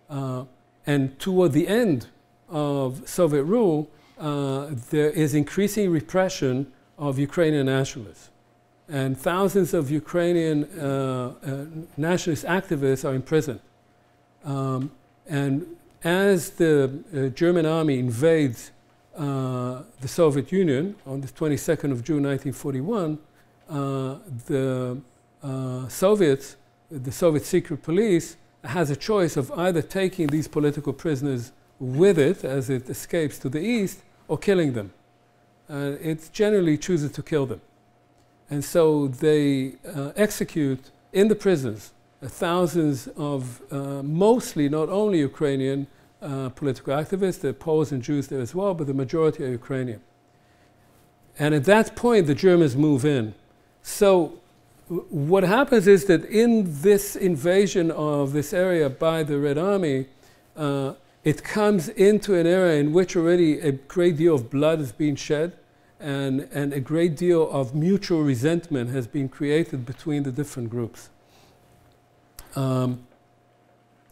[SPEAKER 2] Uh, and toward the end of Soviet rule, uh, there is increasing repression of Ukrainian nationalists. And thousands of Ukrainian uh, uh, nationalist activists are imprisoned. Um, and as the uh, German army invades the Soviet Union on the 22nd of June 1941, uh, the Soviets, the Soviet secret police, has a choice of either taking these political prisoners with it as it escapes to the east or killing them. Uh, it generally chooses to kill them. And so they uh, execute in the prisons thousands of mostly not only Ukrainian uh, political activists. There are Poles and Jews there as well, but the majority are Ukrainian. And at that point, the Germans move in. So what happens is that in this invasion of this area by the Red Army, uh, it comes into an area in which already a great deal of blood is being shed and, and a great deal of mutual resentment has been created between the different groups. Um,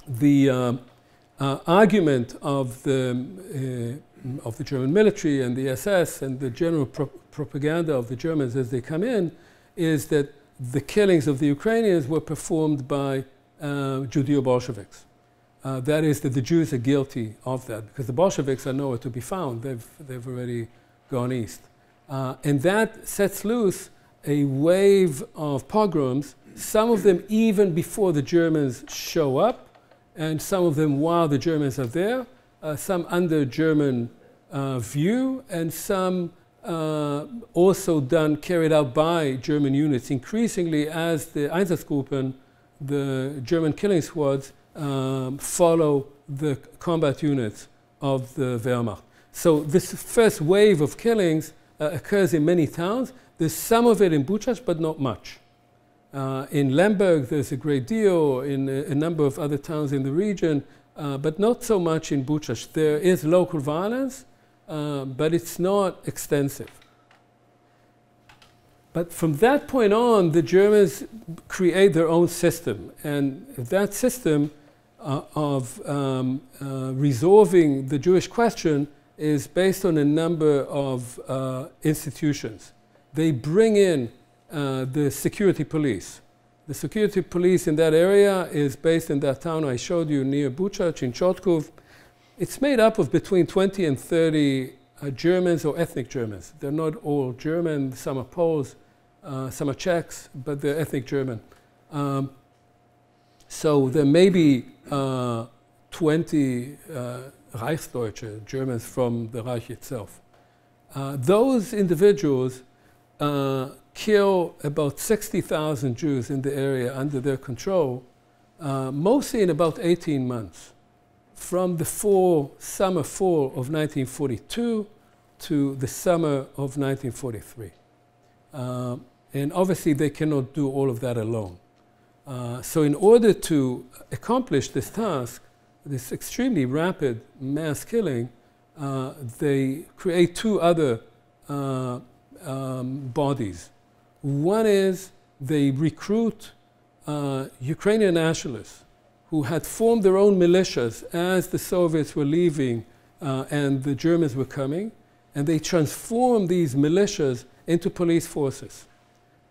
[SPEAKER 2] the, um, uh, argument of the, uh, of the German military and the SS and the general pro propaganda of the Germans as they come in is that the killings of the Ukrainians were performed by uh, Judeo-Bolsheviks. Uh, that is, that the Jews are guilty of that because the Bolsheviks are nowhere to be found. They've, they've already gone east. Uh, and that sets loose a wave of pogroms, some of them even before the Germans show up, and some of them while the Germans are there, uh, some under German uh, view, and some uh, also done, carried out by German units, increasingly as the Einsatzgruppen, the German killing squads, um, follow the combat units of the Wehrmacht. So this first wave of killings uh, occurs in many towns. There's some of it in Buchach, but not much. Uh, in Lemberg, there's a great deal, in a, a number of other towns in the region, uh, but not so much in Buchach. There is local violence, uh, but it's not extensive. But from that point on, the Germans create their own system. And that system uh, of um, uh, resolving the Jewish question is based on a number of uh, institutions. They bring in uh, the security police. The security police in that area is based in that town I showed you near Buchach in Chotkov. It's made up of between 20 and 30 uh, Germans or ethnic Germans. They're not all German, some are Poles, uh, some are Czechs, but they're ethnic German. Um, so there may be uh, 20 uh, Reichsdeutsche, Germans from the Reich itself. Uh, those individuals uh, kill about 60,000 Jews in the area under their control, uh, mostly in about 18 months, from the fall, summer fall of 1942 to the summer of 1943. Uh, and obviously, they cannot do all of that alone. Uh, so, in order to accomplish this task, this extremely rapid mass killing, uh, they create two other uh, um, bodies. One is they recruit uh, Ukrainian nationalists who had formed their own militias as the Soviets were leaving uh, and the Germans were coming, and they transform these militias into police forces.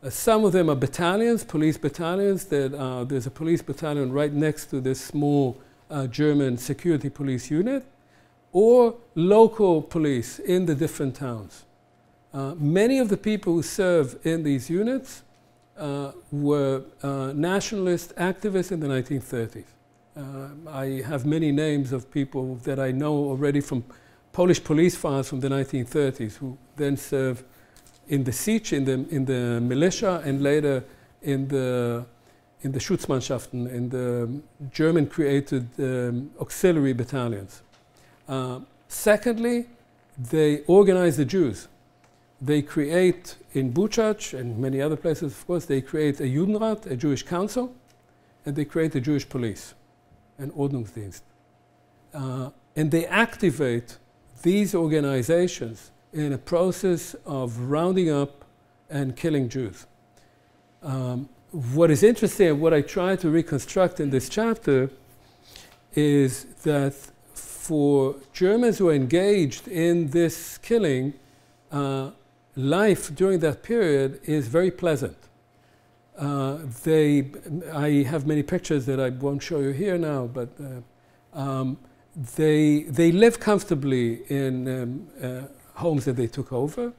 [SPEAKER 2] Uh, some of them are battalions, police battalions. That, uh, there's a police battalion right next to this small uh, German security police unit, or local police in the different towns. Uh, many of the people who serve in these units uh, were nationalist activists in the 1930s. I have many names of people that I know already from Polish police files from the 1930s who then served in the siege, in the, in the militia, and later in the, in the Schutzmannschaften, in the German created um, auxiliary battalions. Uh, secondly, they organize the Jews. They create in Buchach and many other places, of course, they create a Judenrat, a Jewish council, and they create a Jewish police, an Ordnungsdienst. Uh, and they activate these organizations in a process of rounding up and killing Jews. Um, what is interesting and what I try to reconstruct in this chapter is that for Germans who are engaged in this killing, uh, life during that period is very pleasant. Uh, they, I have many pictures that I won't show you here now, but uh, um, they, they live comfortably in um, uh, homes that they took over.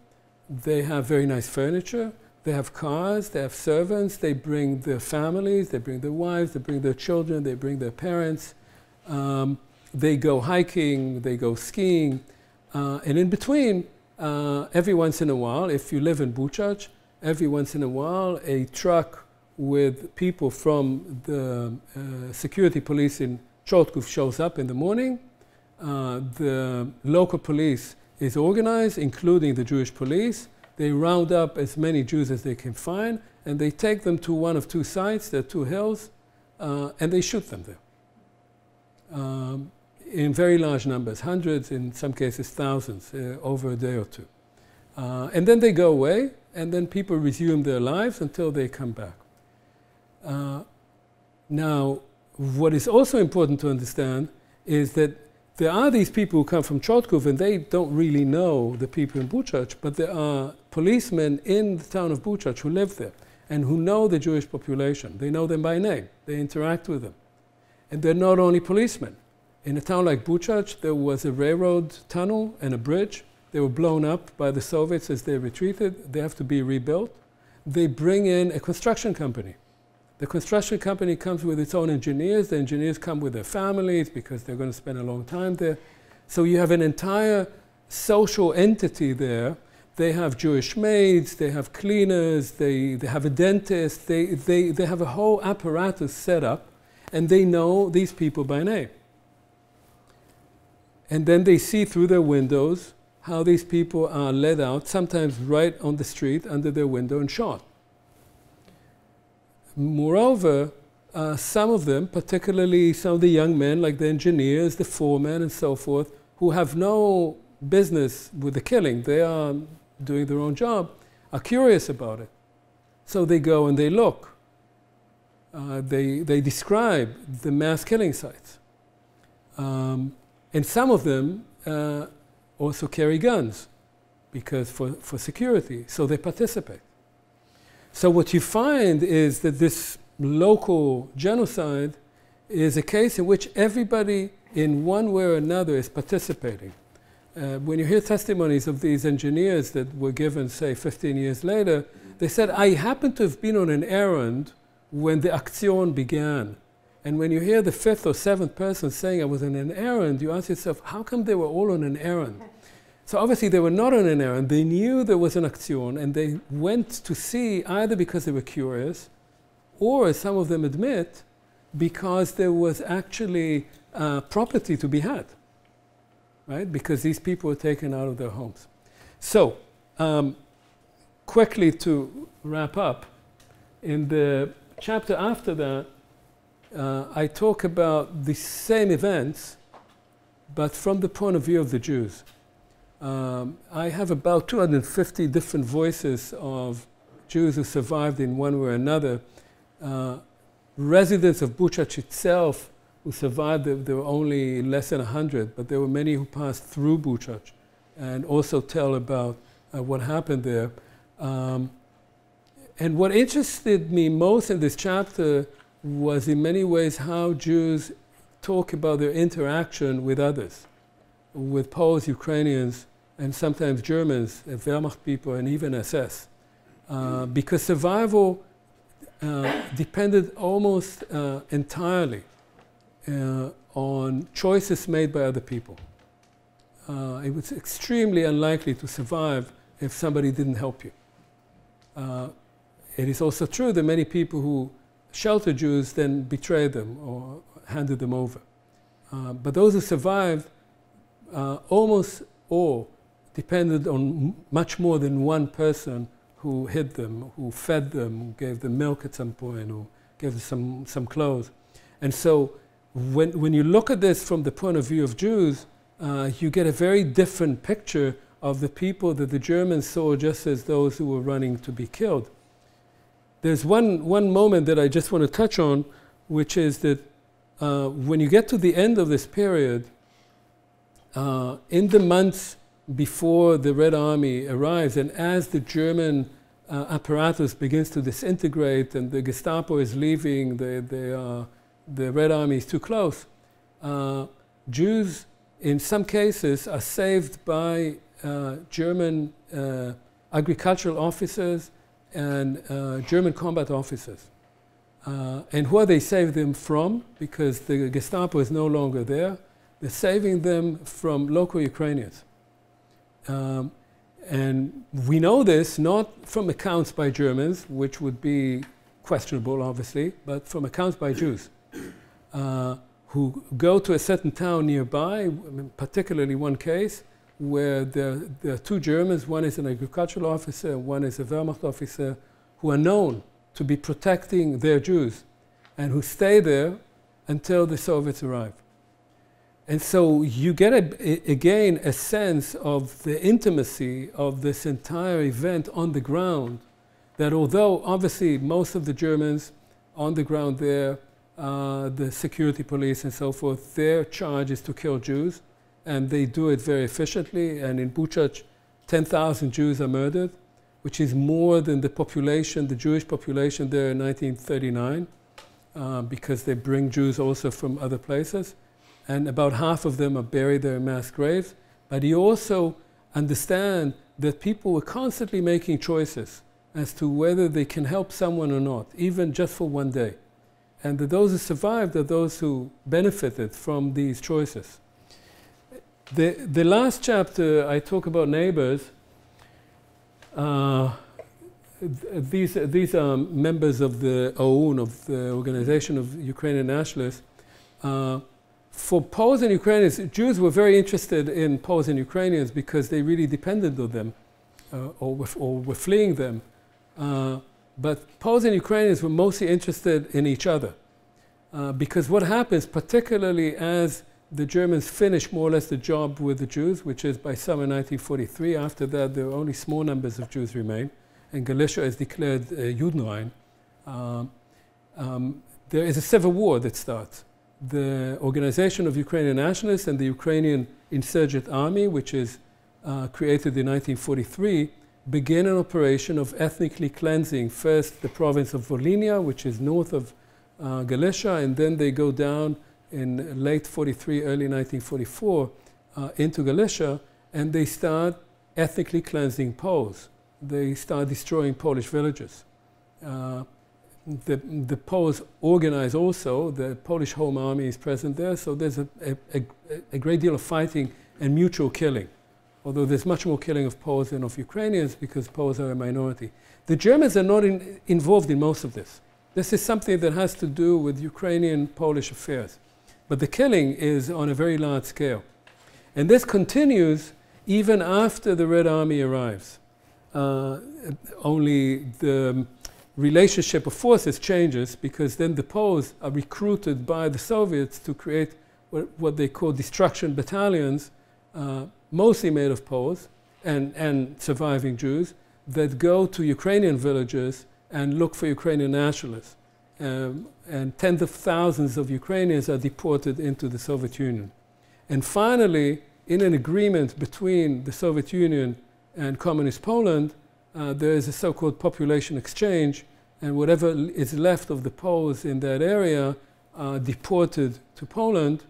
[SPEAKER 2] They have very nice furniture. They have cars, they have servants, they bring their families, they bring their wives, they bring their children, they bring their parents. Um, they go hiking, they go skiing. Uh, and in between, uh, every once in a while, if you live in Buchach, every once in a while, a truck with people from the uh, security police in Chotkov shows up in the morning. Uh, the local police is organized, including the Jewish police. They round up as many Jews as they can find, and they take them to one of two sites, the two hills, uh, and they shoot them there. Um, in very large numbers, hundreds, in some cases thousands, uh, over a day or two. Uh, and then they go away, and then people resume their lives until they come back. Uh, now, what is also important to understand is that there are these people who come from Chotkov and they don't really know the people in Buchach, but there are policemen in the town of Buchach who live there and who know the Jewish population. They know them by name, they interact with them. And they're not only policemen. In a town like Buchach, there was a railroad tunnel and a bridge. They were blown up by the Soviets as they retreated. They have to be rebuilt. They bring in a construction company the construction company comes with its own engineers. The engineers come with their families because they're going to spend a long time there. So you have an entire social entity there. They have Jewish maids, they have cleaners, they, they have a dentist, they, they, they have a whole apparatus set up, and they know these people by name. And then they see through their windows how these people are led out, sometimes right on the street under their window and shot. Moreover, uh, some of them, particularly some of the young men, like the engineers, the foremen, and so forth, who have no business with the killing, they are doing their own job, are curious about it. So they go and they look. Uh, they, they describe the mass killing sites. Um, and some of them uh, also carry guns because for, for security, so they participate. So what you find is that this local genocide is a case in which everybody, in one way or another, is participating. Uh, when you hear testimonies of these engineers that were given, say, 15 years later, they said, I happened to have been on an errand when the action began. And when you hear the fifth or seventh person saying, I was on an errand, you ask yourself, how come they were all on an errand? So obviously they were not on an errand. They knew there was an action and they went to see either because they were curious or, as some of them admit, because there was actually uh, property to be had, right? Because these people were taken out of their homes. So, um, quickly to wrap up, in the chapter after that, uh, I talk about the same events, but from the point of view of the Jews. Um, I have about 250 different voices of Jews who survived in one way or another. Uh, residents of Buchach itself who survived, there were only less than 100, but there were many who passed through Buchach and also tell about uh, what happened there. Um, and what interested me most in this chapter was in many ways how Jews talk about their interaction with others, with Poles, Ukrainians, and sometimes Germans, Wehrmacht people, and even SS. Uh, because survival uh, depended almost uh, entirely uh, on choices made by other people. Uh, it was extremely unlikely to survive if somebody didn't help you. Uh, it is also true that many people who sheltered Jews then betrayed them or handed them over. but those who survived almost all depended on much more than one person who hid them, who fed them, who gave them milk at some point, who gave them some, some clothes. And so when, when you look at this from the point of view of Jews, uh, you get a very different picture of the people that the Germans saw just as those who were running to be killed. There's one, one moment that I just want to touch on, which is that uh, when you get to the end of this period, uh, in the months before the Red Army arrives, and as the German uh, apparatus begins to disintegrate and the Gestapo is leaving, the, the, uh, the Red Army is too close, uh, Jews, in some cases, are saved by uh, German uh, agricultural officers and uh, German combat officers. and who are they save them from? Because the Gestapo is no longer there. They're saving them from local Ukrainians. Um, and we know this not from accounts by Germans, which would be questionable, obviously, but from accounts by Jews uh, who go to a certain town nearby, particularly one case where there, there, are two Germans, one is an agricultural officer, one is a Wehrmacht officer, who are known to be protecting their Jews and who stay there until the Soviets arrive. And so you get a, again a sense of the intimacy of this entire event on the ground. That although obviously most of the Germans on the ground there, uh, the security police and so forth, their charge is to kill Jews, and they do it very efficiently. And in Buchach, 10,000 Jews are murdered, which is more than the population, the Jewish population there in 1939, uh, because they bring Jews also from other places and about half of them are buried there in mass graves. But he also understand that people were constantly making choices as to whether they can help someone or not, even just for one day. And that those who survived are those who benefited from these choices. The, the last chapter, I talk about neighbors. Uh, these, these are members of the OUN, of the Organization of Ukrainian Nationalists. Uh, for Poles and Ukrainians, Jews were very interested in Poles and Ukrainians because they really depended on them uh, or, were, or, were, fleeing them. Uh, but Poles and Ukrainians were mostly interested in each other. Uh, because what happens, particularly as the Germans finish more or less the job with the Jews, which is by summer 1943, after that there are only small numbers of Jews remain, and Galicia is declared uh, Judenrein, um, um, there is a civil war that starts the Organization of Ukrainian Nationalists and the Ukrainian Insurgent Army, which is uh, created in 1943, begin an operation of ethnically cleansing first the province of Volhynia, which is north of uh, Galicia, and then they go down in late 43, early 1944 uh, into Galicia, and they start ethnically cleansing Poles. They start destroying Polish villages. Uh, the, the Poles organize also, the Polish Home Army is present there, so there's a, a, a, great deal of fighting and mutual killing. Although there's much more killing of Poles than of Ukrainians because Poles are a minority. The Germans are not in, involved in most of this. This is something that has to do with Ukrainian Polish affairs. But the killing is on a very large scale. And this continues even after the Red Army arrives. Uh, only the relationship of forces changes because then the Poles are recruited by the Soviets to create what, what they call destruction battalions, uh, mostly made of Poles and, and surviving Jews, that go to Ukrainian villages and look for Ukrainian nationalists. Um, and tens of thousands of Ukrainians are deported into the Soviet Union. And finally, in an agreement between the Soviet Union and Communist Poland, uh, there is a so called population exchange, and whatever is left of the Poles in that area are deported to Poland.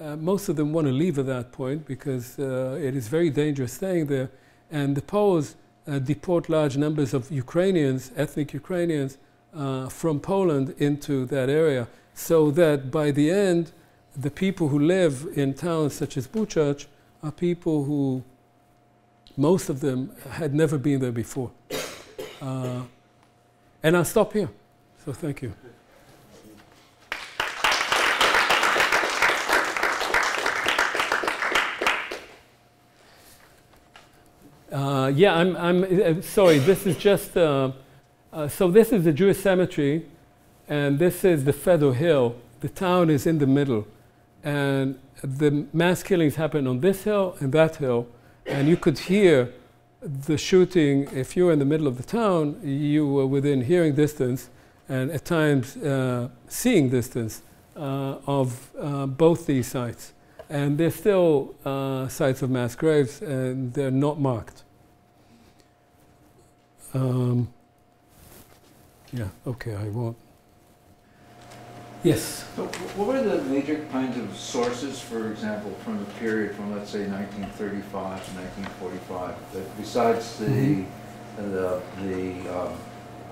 [SPEAKER 2] Uh, most of them want to leave at that point because uh, it is very dangerous staying there. And the Poles uh, deport large numbers of Ukrainians, ethnic Ukrainians, uh, from Poland into that area. So that by the end, the people who live in towns such as Buchach are people who, most of them, had never been there before. Uh, and I'll stop here. So thank you. Uh, yeah, I'm, I'm uh, sorry, this is just, uh, uh, so this is the Jewish cemetery, and this is the Fedor Hill. The town is in the middle. And the mass killings happened on this hill and that hill, and you could hear the shooting. If you were in the middle of the town, you were within hearing distance and at times uh, seeing distance uh, of uh, both these sites. And they're still uh, sites of mass graves, and they're not marked. Um, yeah, okay, I won't. Yes.
[SPEAKER 3] So what were the major kinds of sources, for example, from the period from, let's say, 1935 to 1945, that besides the, mm -hmm. the, the, um,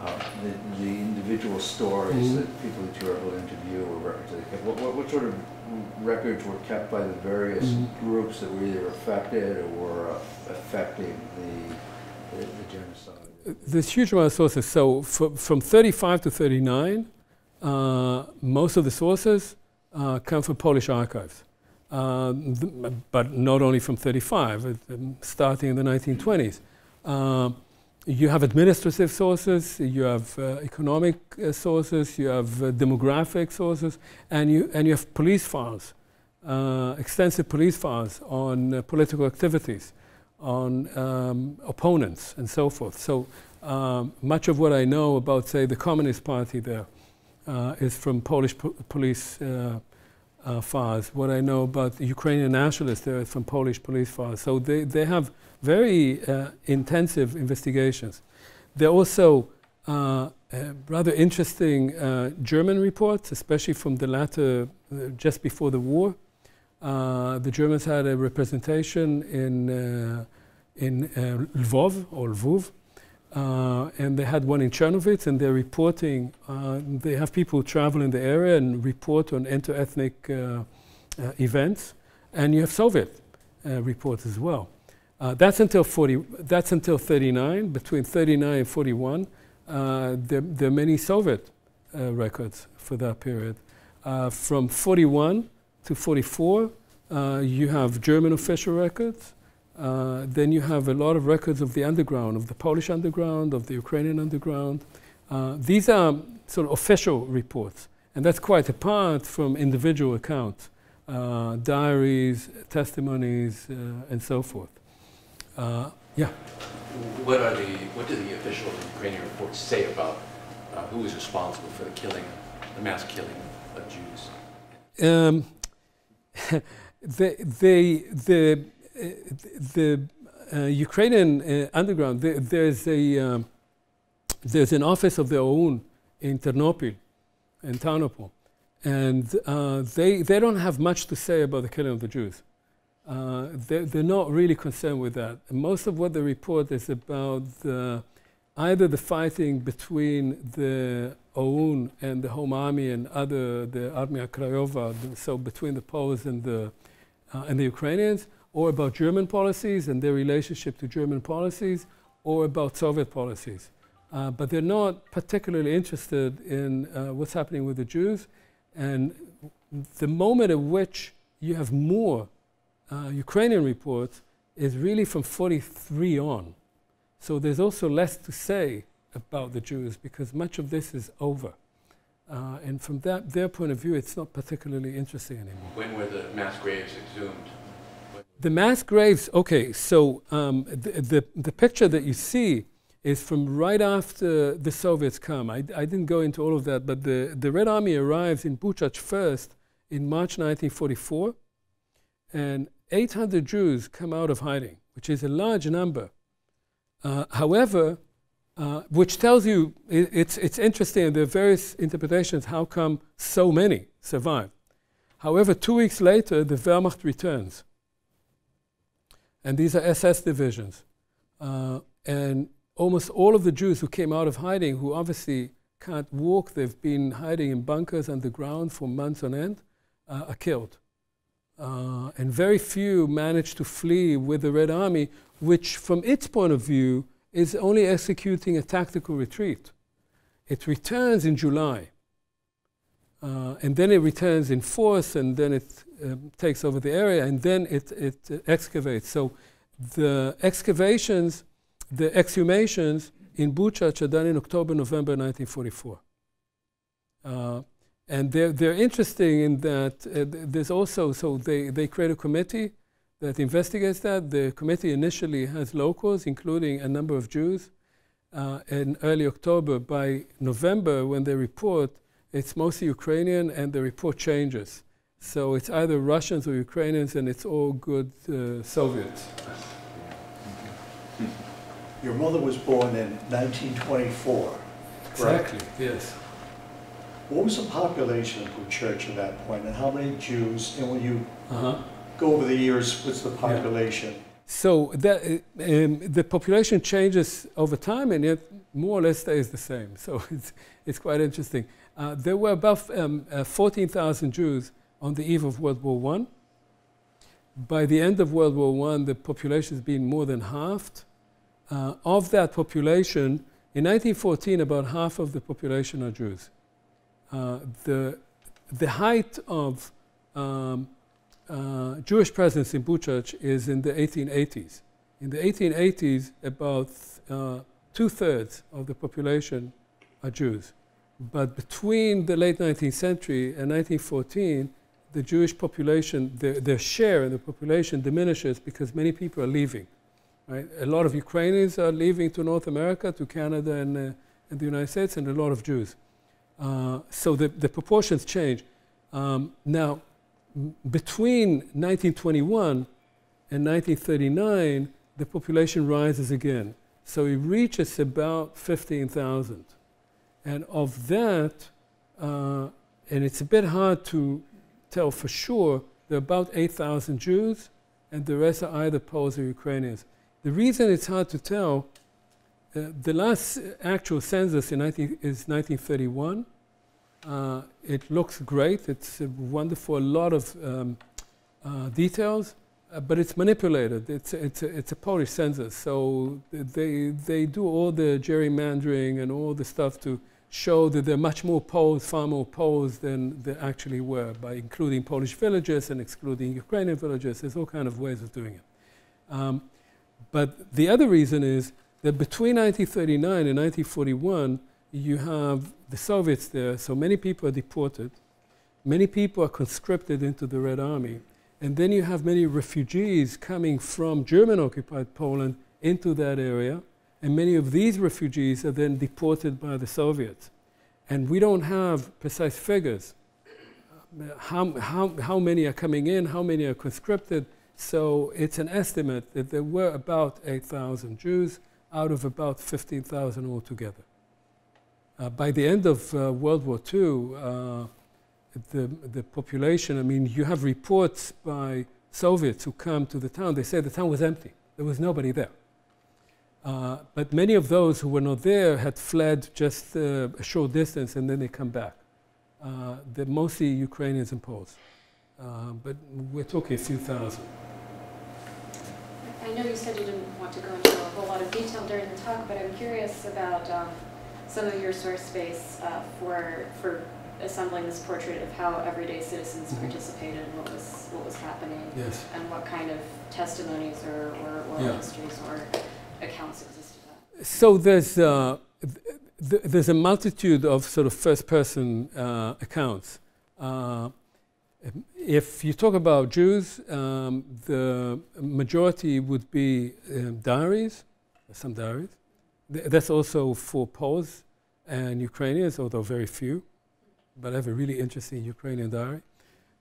[SPEAKER 3] uh, the, the, individual stories mm -hmm. that people that you were able to interview that kept, what, what, what, sort of records were kept by the various mm -hmm. groups that were either affected or were uh, affecting the, the, the genocide?
[SPEAKER 2] There's huge amount of sources. So from 35 to 39, uh, most of the sources uh, come from Polish archives, uh, but not only from 35, um, starting in the 1920s. you have administrative sources, you have economic sources, you have demographic sources, and you, and you have police files, extensive police files on political activities on um, opponents and so forth. So um, much of what I know about, say, the Communist Party there uh, is from Polish po police uh, uh, files. What I know about the Ukrainian nationalists there is from Polish police files. So they, they have very intensive investigations. There are also rather interesting German reports, especially from the latter, just before the war. Uh, the Germans had a representation in, uh, in uh, Lvov or Lvov, uh, and they had one in Czernowitz, and they're reporting. Uh, they have people travel in the area and report on inter-ethnic uh, uh events, and you have Soviet uh, reports as well. Uh, that's until 40. That's until 39. Between 39 and 41, there, there, are many Soviet records for that period. from 41 to 44, you have German official records. Uh, then you have a lot of records of the underground, of the Polish underground, of the Ukrainian underground. Uh, these are sort of official reports, and that's quite apart from individual accounts, uh, diaries, testimonies, uh, and so forth. Uh, yeah.
[SPEAKER 4] What are the what do the official Ukrainian reports say about who is responsible for the killing, the mass killing of Jews? Um,
[SPEAKER 2] they, the the uh, Ukrainian uh, underground, there, there's a um, there's an office of their own in Ternopil, in Tarnopol, and uh, they they don't have much to say about the killing of the Jews. Uh, they're, they're not really concerned with that. Most of what they report is about the, either the fighting between the OUN and the Home Army and other the Armia Krajowa, so between the Poles and the uh, and the Ukrainians, or about German policies and their relationship to German policies, or about Soviet policies. Uh, but they're not particularly interested in uh, what's happening with the Jews. And the moment at which you have more uh, Ukrainian reports is really from 43 on. So there's also less to say about the Jews because much of this is over. Uh, and from that, their point of view, it's not particularly interesting anymore.
[SPEAKER 4] When were the mass graves exhumed?
[SPEAKER 2] The mass graves, okay, so um, the, the, the, picture that you see is from right after the Soviets come. I, I, didn't go into all of that, but the, the Red Army arrives in Buczacz first in March 1944, and 800 Jews come out of hiding, which is a large number. Uh, however, uh, which tells you it, it's, it's interesting, there are various interpretations how come so many survive. However, two weeks later, the Wehrmacht returns and these are SS divisions. Uh, and almost all of the Jews who came out of hiding, who obviously can't walk, they've been hiding in bunkers underground for months on end, uh, are killed. Uh, and very few manage to flee with the Red Army, which, from its point of view, is only executing a tactical retreat. It returns in July. Uh, and then it returns in force, and then it um, takes over the area and then it, it uh, excavates. So the excavations, the exhumations in Buczacz are done in October, November 1944. Uh, and they're, they're interesting in that uh, there's also, so they, they create a committee that investigates that. The committee initially has locals, including a number of Jews. Uh, in early October, by November, when they report, it's mostly Ukrainian, and the report changes. So it's either Russians or Ukrainians, and it's all good uh, Soviets.
[SPEAKER 5] Your mother was born in 1924.
[SPEAKER 2] Exactly, yes.
[SPEAKER 5] What was the population of the church at that point, and how many Jews? And when you
[SPEAKER 2] uh-huh.
[SPEAKER 5] go over the years, what's the population? Yeah.
[SPEAKER 2] So that, um, the population changes over time, and yet more or less stays the same. So it's, it's quite interesting. Uh, there were about um, uh, 14,000 Jews on the eve of World War I. By the end of World War I, the population has been more than halved. Uh, of that population, in 1914, about half of the population are Jews. Uh, the, the height of um, uh, Jewish presence in Buczacz is in the 1880s. In the 1880s, about uh, two thirds of the population are Jews. But between the late 19th century and 1914, the Jewish population, their, their share in the population diminishes because many people are leaving. Right? A lot of Ukrainians are leaving to North America, to Canada and, uh, and the United States, and a lot of Jews. Uh, so the, the proportions change. Um, now, between 1921 and 1939, the population rises again. So it reaches about 15,000. And of that, uh, and it's a bit hard to tell for sure there are about 8,000 Jews, and the rest are either Poles or Ukrainians. The reason it's hard to tell, uh, the last actual census in 19, is 1931. Uh, it looks great. It's wonderful, a lot of um, uh, details, uh, but it's manipulated. It's, it's, a, it's a Polish census, so they, they do all the gerrymandering and all the stuff to show that there are much more Poles, far more Poles than there actually were, by including Polish villages and excluding Ukrainian villages. There's all kind of ways of doing it. Um, but the other reason is that between 1939 and 1941, you have the Soviets there, so many people are deported, many people are conscripted into the Red Army, and then you have many refugees coming from German occupied Poland into that area and many of these refugees are then deported by the Soviets. And we don't have precise figures. How, how, how many are coming in, how many are conscripted, So it's an estimate that there were about 8,000 Jews out of about 15,000 altogether. Uh, by the end of uh, World War II, uh, the, the population, I mean, you have reports by Soviets who come to the town, they say the town was empty. There was nobody there. Uh, but many of those who were not there had fled just uh, a short distance and then they come back. Uh, they're mostly Ukrainians and Poles. Uh, but we're talking a few thousand.
[SPEAKER 6] I know you said you didn't want to go into a whole lot of detail during the talk, but I'm curious about um, some of your source space uh, for for assembling this portrait of how everyday citizens
[SPEAKER 2] Mhm.
[SPEAKER 6] participated and what was what was happening,
[SPEAKER 2] Yes.
[SPEAKER 6] and what kind of testimonies or, or oral
[SPEAKER 2] Yeah.
[SPEAKER 6] histories or accounts.
[SPEAKER 2] So there's, uh, th- th- there's a multitude of sort of first person uh, accounts. Uh, if you talk about Jews, um, the majority would be um, diaries, some diaries. Th- that's also for Poles and Ukrainians, although very few. But I have a really interesting Ukrainian diary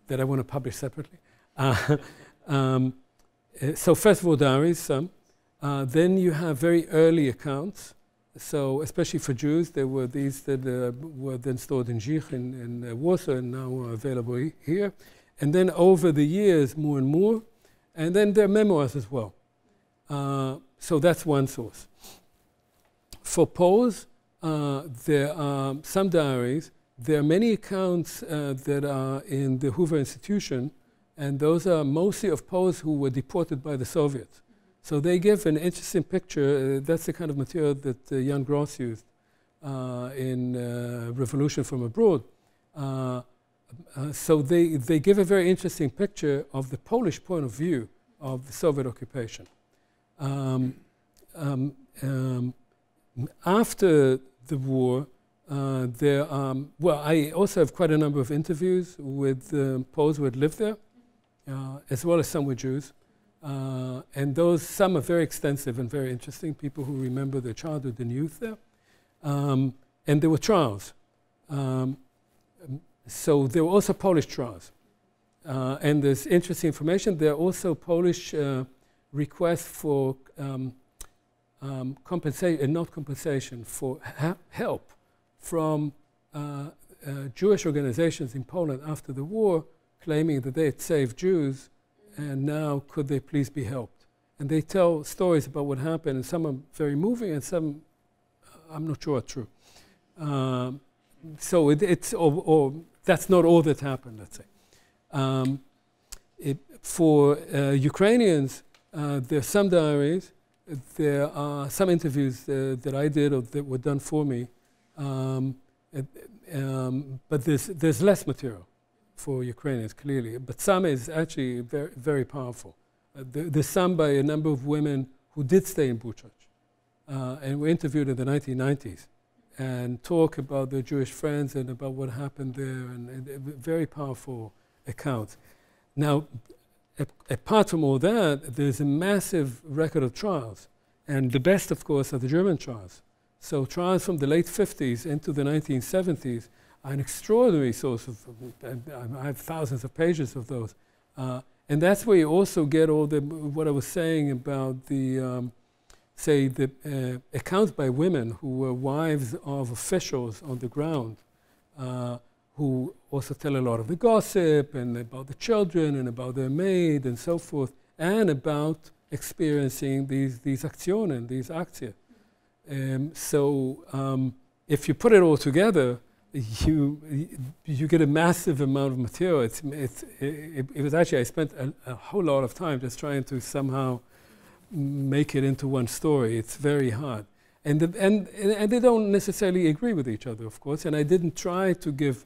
[SPEAKER 2] that I want to publish separately. Uh, um, uh, so, first of all, diaries, some. Uh, then you have very early accounts. So, especially for Jews, there were these that uh, were then stored in ŻIH in, in uh, Warsaw and now are available here. And then over the years, more and more. And then there are memoirs as well. Uh, so, that's one source. For Poles, uh, there are some diaries. There are many accounts uh, that are in the Hoover Institution, and those are mostly of Poles who were deported by the Soviets. So they give an interesting picture. Uh, that's the kind of material that uh, Jan Gross used uh, in uh, Revolution from Abroad. Uh, uh, so they, they give a very interesting picture of the Polish point of view of the Soviet occupation. Um, um, um, after the war, there, um, well, I also have quite a number of interviews with um, Poles who had lived there, as well as some with Jews. Uh, and those, some are very extensive and very interesting, people who remember their childhood and youth there. Um, and there were trials. Um, so there were also Polish trials. Uh, and there's interesting information. There are also Polish uh, requests for um, um, compensation, not compensation, for help from uh, uh, Jewish organizations in Poland after the war, claiming that they had saved Jews and now could they please be helped? And they tell stories about what happened, and some are very moving, and some I'm not sure are true. Um, so it, it's, or, or that's not all that happened, let's say. Um, it, for uh, Ukrainians, uh, there are some diaries, there are some interviews uh, that I did or that were done for me, um, um, but there's, there's less material for Ukrainians, clearly. But some is actually very, very powerful. Uh, there, there's some by a number of women who did stay in Buczacz uh, and were interviewed in the 1990s and talk about their Jewish friends and about what happened there, and, and very powerful accounts. Now, a- apart from all that, there's a massive record of trials. And the best, of course, are the German trials. So, trials from the late 50s into the 1970s are an extraordinary source of. I have thousands of pages of those. Uh, and that's where you also get all the. what I was saying about the. Um, say, the uh, accounts by women who were wives of officials on the ground, uh, who also tell a lot of the gossip and about the children and about their maid and so forth, and about experiencing these, these Aktionen, these Aktie. Um, so um, if you put it all together, you, you get a massive amount of material. It's, it's, it, it was actually, I spent a, a whole lot of time just trying to somehow make it into one story. It's very hard. And, the, and, and they don't necessarily agree with each other, of course. And I didn't try to give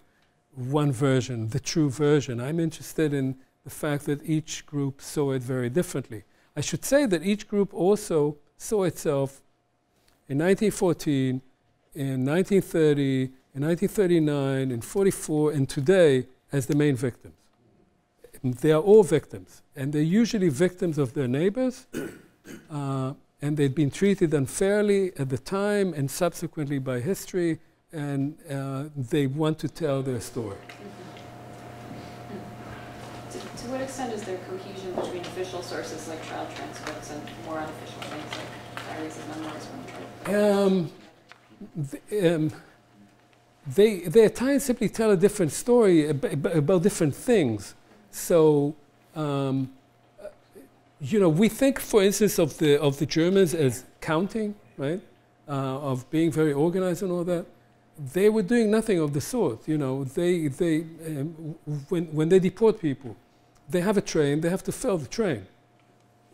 [SPEAKER 2] one version, the true version. I'm interested in the fact that each group saw it very differently. I should say that each group also saw itself in 1914, in 1930, in 1939, in 44, and today as the main victims. They are all victims, and they're usually victims of their neighbors. Uh, and they've been treated unfairly at the time and subsequently by history, and uh, they want to tell their story.
[SPEAKER 6] To, what extent is there cohesion between official sources like trial transcripts and more unofficial things like diaries and memoirs from trial?
[SPEAKER 2] Um, th- um, they, at times simply tell a different story ab- ab- about different things. So, um, you know, we think, for instance, of the, of the Germans as counting, right? Uh, of being very organized and all that. They were doing nothing of the sort. You know, they, they, um, when, when they deport people, they have a train, they have to fill the train.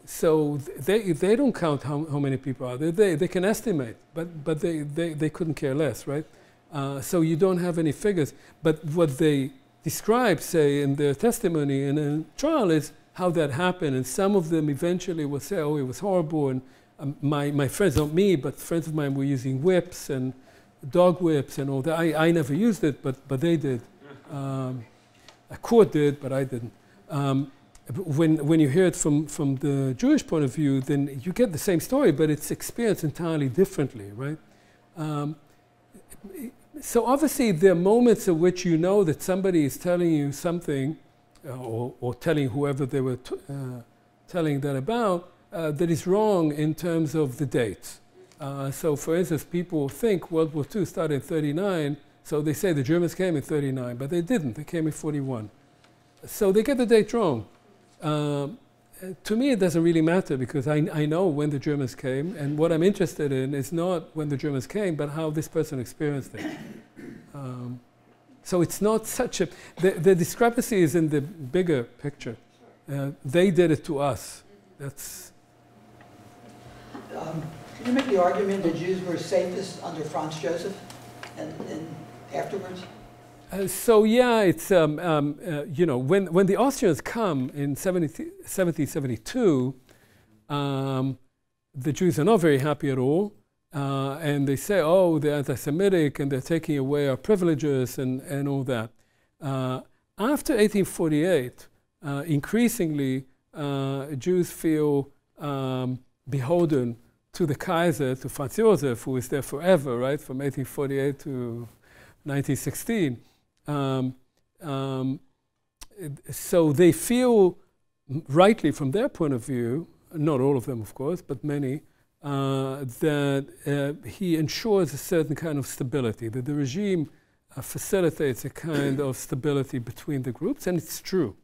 [SPEAKER 2] So they, they don't count how, how many people are there. They, they can estimate, but, but they, they, they couldn't care less, right? Uh, so you don't have any figures. But what they describe, say, in their testimony and in trial is how that happened. And some of them eventually will say, oh, it was horrible. And um, my, my friends, not me, but friends of mine were using whips and dog whips and all that. I, I never used it, but, but they did. Um, a court did, but I didn't. Um, when, when you hear it from, from the Jewish point of view, then you get the same story, but it's experienced entirely differently, right? Um, so obviously, there are moments at which you know that somebody is telling you something, uh, or, or telling whoever they were uh, telling that about, uh, that is wrong in terms of the dates. Uh, so, for instance, people think World War II started in 39, so they say the Germans came in 39, but they didn't. They came in 41. So they get the date wrong. Um, to me, it doesn't really matter because I, I know when the Germans came, and what I'm interested in is not when the Germans came, but how this person experienced it. Um, so it's not such a. The, the discrepancy is in the bigger picture. Uh, they did it to us. That's.
[SPEAKER 7] Um, Can you make the argument the Jews were safest under Franz Joseph and, and afterwards?
[SPEAKER 2] Uh, so yeah, it's um, um, uh, you know when when the Austrians come in 70, 1772, um, the Jews are not very happy at all, uh, and they say, oh, they're anti-Semitic and they're taking away our privileges and and all that. Uh, after 1848, uh, increasingly Jews feel um, beholden to the Kaiser, to Franz Josef, who is there forever, right, from 1848 to 1916. Um, um, so they feel, rightly from their point of view, not all of them, of course, but many, uh, that uh, he ensures a certain kind of stability, that the regime uh, facilitates a kind of stability between the groups, and it's true.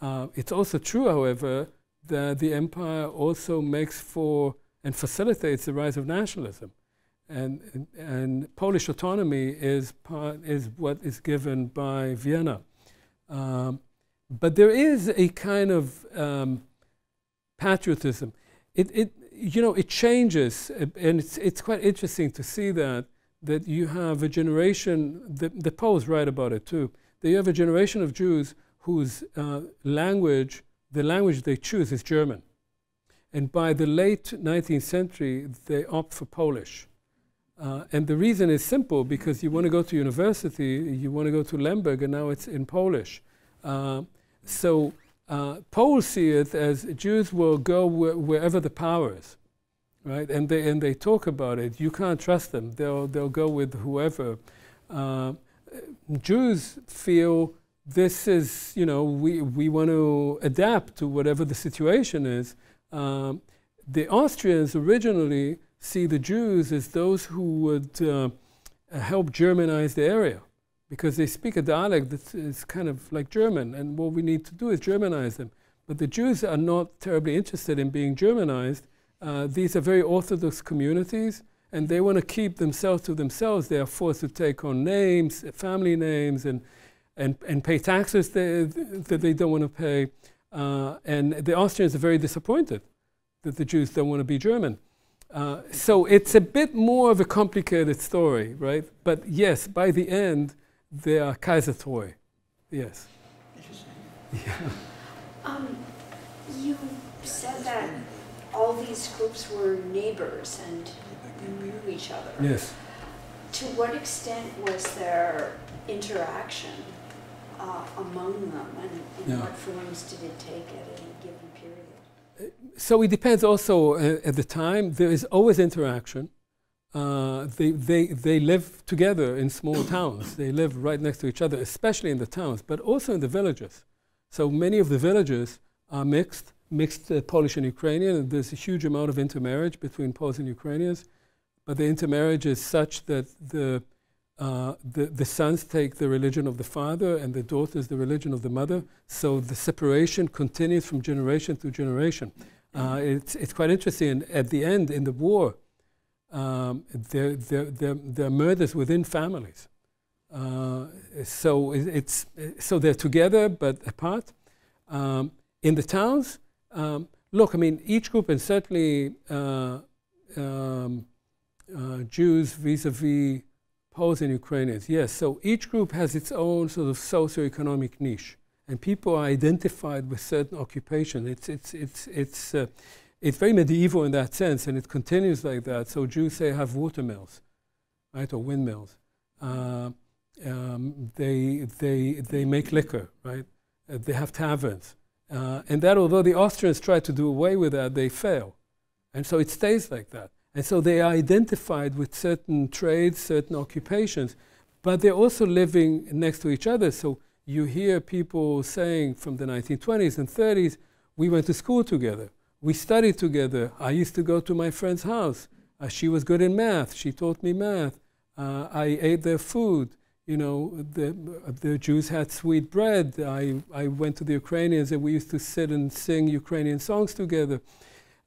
[SPEAKER 2] Uh, it's also true, however, that the empire also makes for and facilitates the rise of nationalism and, and, Polish autonomy is, part, is what is given by Vienna. Um, but there is a kind of um, patriotism. It, it, you know, it changes, and it's, it's quite interesting to see that, that you have a generation, the, the Poles write about it too, that you have a generation of Jews whose uh, language, the language they choose is German. And by the late 19th century, they opt for Polish. Uh, and the reason is simple because you want to go to university, you want to go to Lemberg, and now it's in Polish. Uh, so uh, Poles see it as Jews will go wh- wherever the power is, right? And they, and they talk about it. You can't trust them, they'll, they'll go with whoever. Uh, Jews feel this is, you know, we, we want to adapt to whatever the situation is. Um, the Austrians originally see the Jews as those who would uh, help Germanize the area because they speak a dialect that is kind of like German, and what we need to do is Germanize them. But the Jews are not terribly interested in being Germanized. Uh, these are very Orthodox communities, and they want to keep themselves to themselves. They are forced to take on names, family names, and, and, and pay taxes that, that they don't want to pay. Uh, and the Austrians are very disappointed that the Jews don't want to be German. Uh, so it's a bit more of a complicated story, right? But yes, by the end, they are Kaisertreu. Yes.
[SPEAKER 7] Interesting.
[SPEAKER 8] Um, you said that all these groups were neighbors and knew each other.
[SPEAKER 2] Yes.
[SPEAKER 8] To what extent was there interaction uh, among them, and, and
[SPEAKER 2] Yeah.
[SPEAKER 8] what forms did it take at any?
[SPEAKER 2] So it depends also uh, at the time. There is always interaction. Uh, they, they, they live together in small towns. They live right next to each other, especially in the towns, but also in the villages. So many of the villages are mixed, mixed uh, Polish and Ukrainian, and there's a huge amount of intermarriage between Poles and Ukrainians. But the intermarriage is such that the, uh, the, the sons take the religion of the father and the daughters the religion of the mother. So the separation continues from generation to generation. Uh, it's, it's quite interesting. And at the end, in the war, um, there, there, there, there are murders within families. Uh, so it, it's so they're together but apart. Um, in the towns, um, look, I mean, each group, and certainly uh, um, uh, Jews vis-a-vis Poles Ukrainians, yes. So each group has its own sort of socioeconomic niche, and people are identified with certain occupation. It's it's it's it's uh, it's very medieval in that sense, and it continues like that. So Jews say have watermills, right, or windmills. Uh, um, they, they, they make liquor, right? Uh, they have taverns. Uh, and that, although the Austrians try to do away with that, they fail. And so it stays like that. And so they are identified with certain trades, certain occupations, but they're also living next to each other. So you hear people saying from the 1920s and 30s, we went to school together. We studied together. I used to go to my friend's house. Uh, she was good in math. She taught me math. Uh, I ate their food you know, the, the Jews had sweet bread. I, I went to the Ukrainians and we used to sit and sing Ukrainian songs together uh,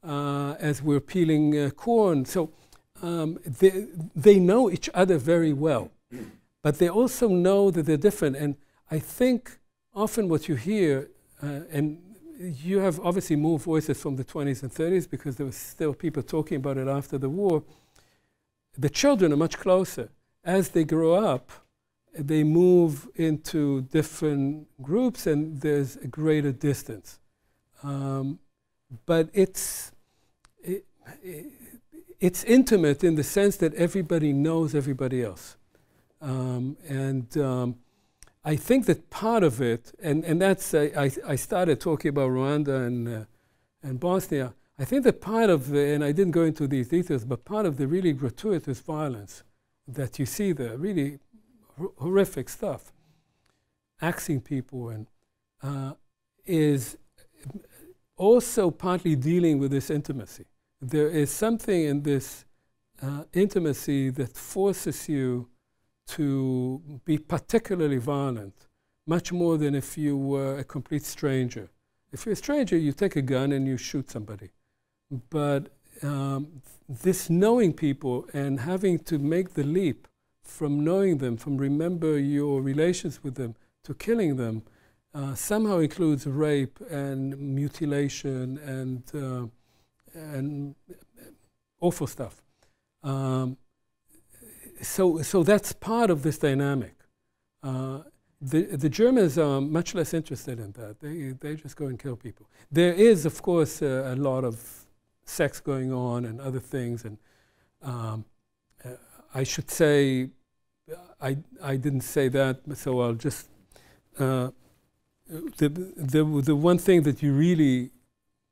[SPEAKER 2] as we're peeling uh, corn. So um, they, they know each other very well, but they also know that they're different. And I think often what you hear, uh, and you have obviously more voices from the 20s and 30s because there were still people talking about it after the war. The children are much closer. As they grow up, they move into different groups and there's a greater distance. Um, but it's, it, it, it's intimate in the sense that everybody knows everybody else. Um, and um, I think that part of it, and, and that's, I, I started talking about Rwanda and, uh, and Bosnia. I think that part of the, and I didn't go into these details, but part of the really gratuitous violence that you see there, really horrific stuff, axing people, and uh, is also partly dealing with this intimacy. There is something in this uh, intimacy that forces you to be particularly violent, much more than if you were a complete stranger. If you're a stranger, you take a gun and you shoot somebody. But um, this knowing people and having to make the leap from knowing them, from remember your relations with them, to killing them, uh, somehow includes rape and mutilation and, uh, and awful stuff. Um, so, so that's part of this dynamic. Uh, the, the Germans are much less interested in that. They, they just go and kill people. There is, of course, a lot of sex going on and other things. And um, uh, I should say, I, I didn't say that, so I'll just. Uh, the, the, the one thing that you really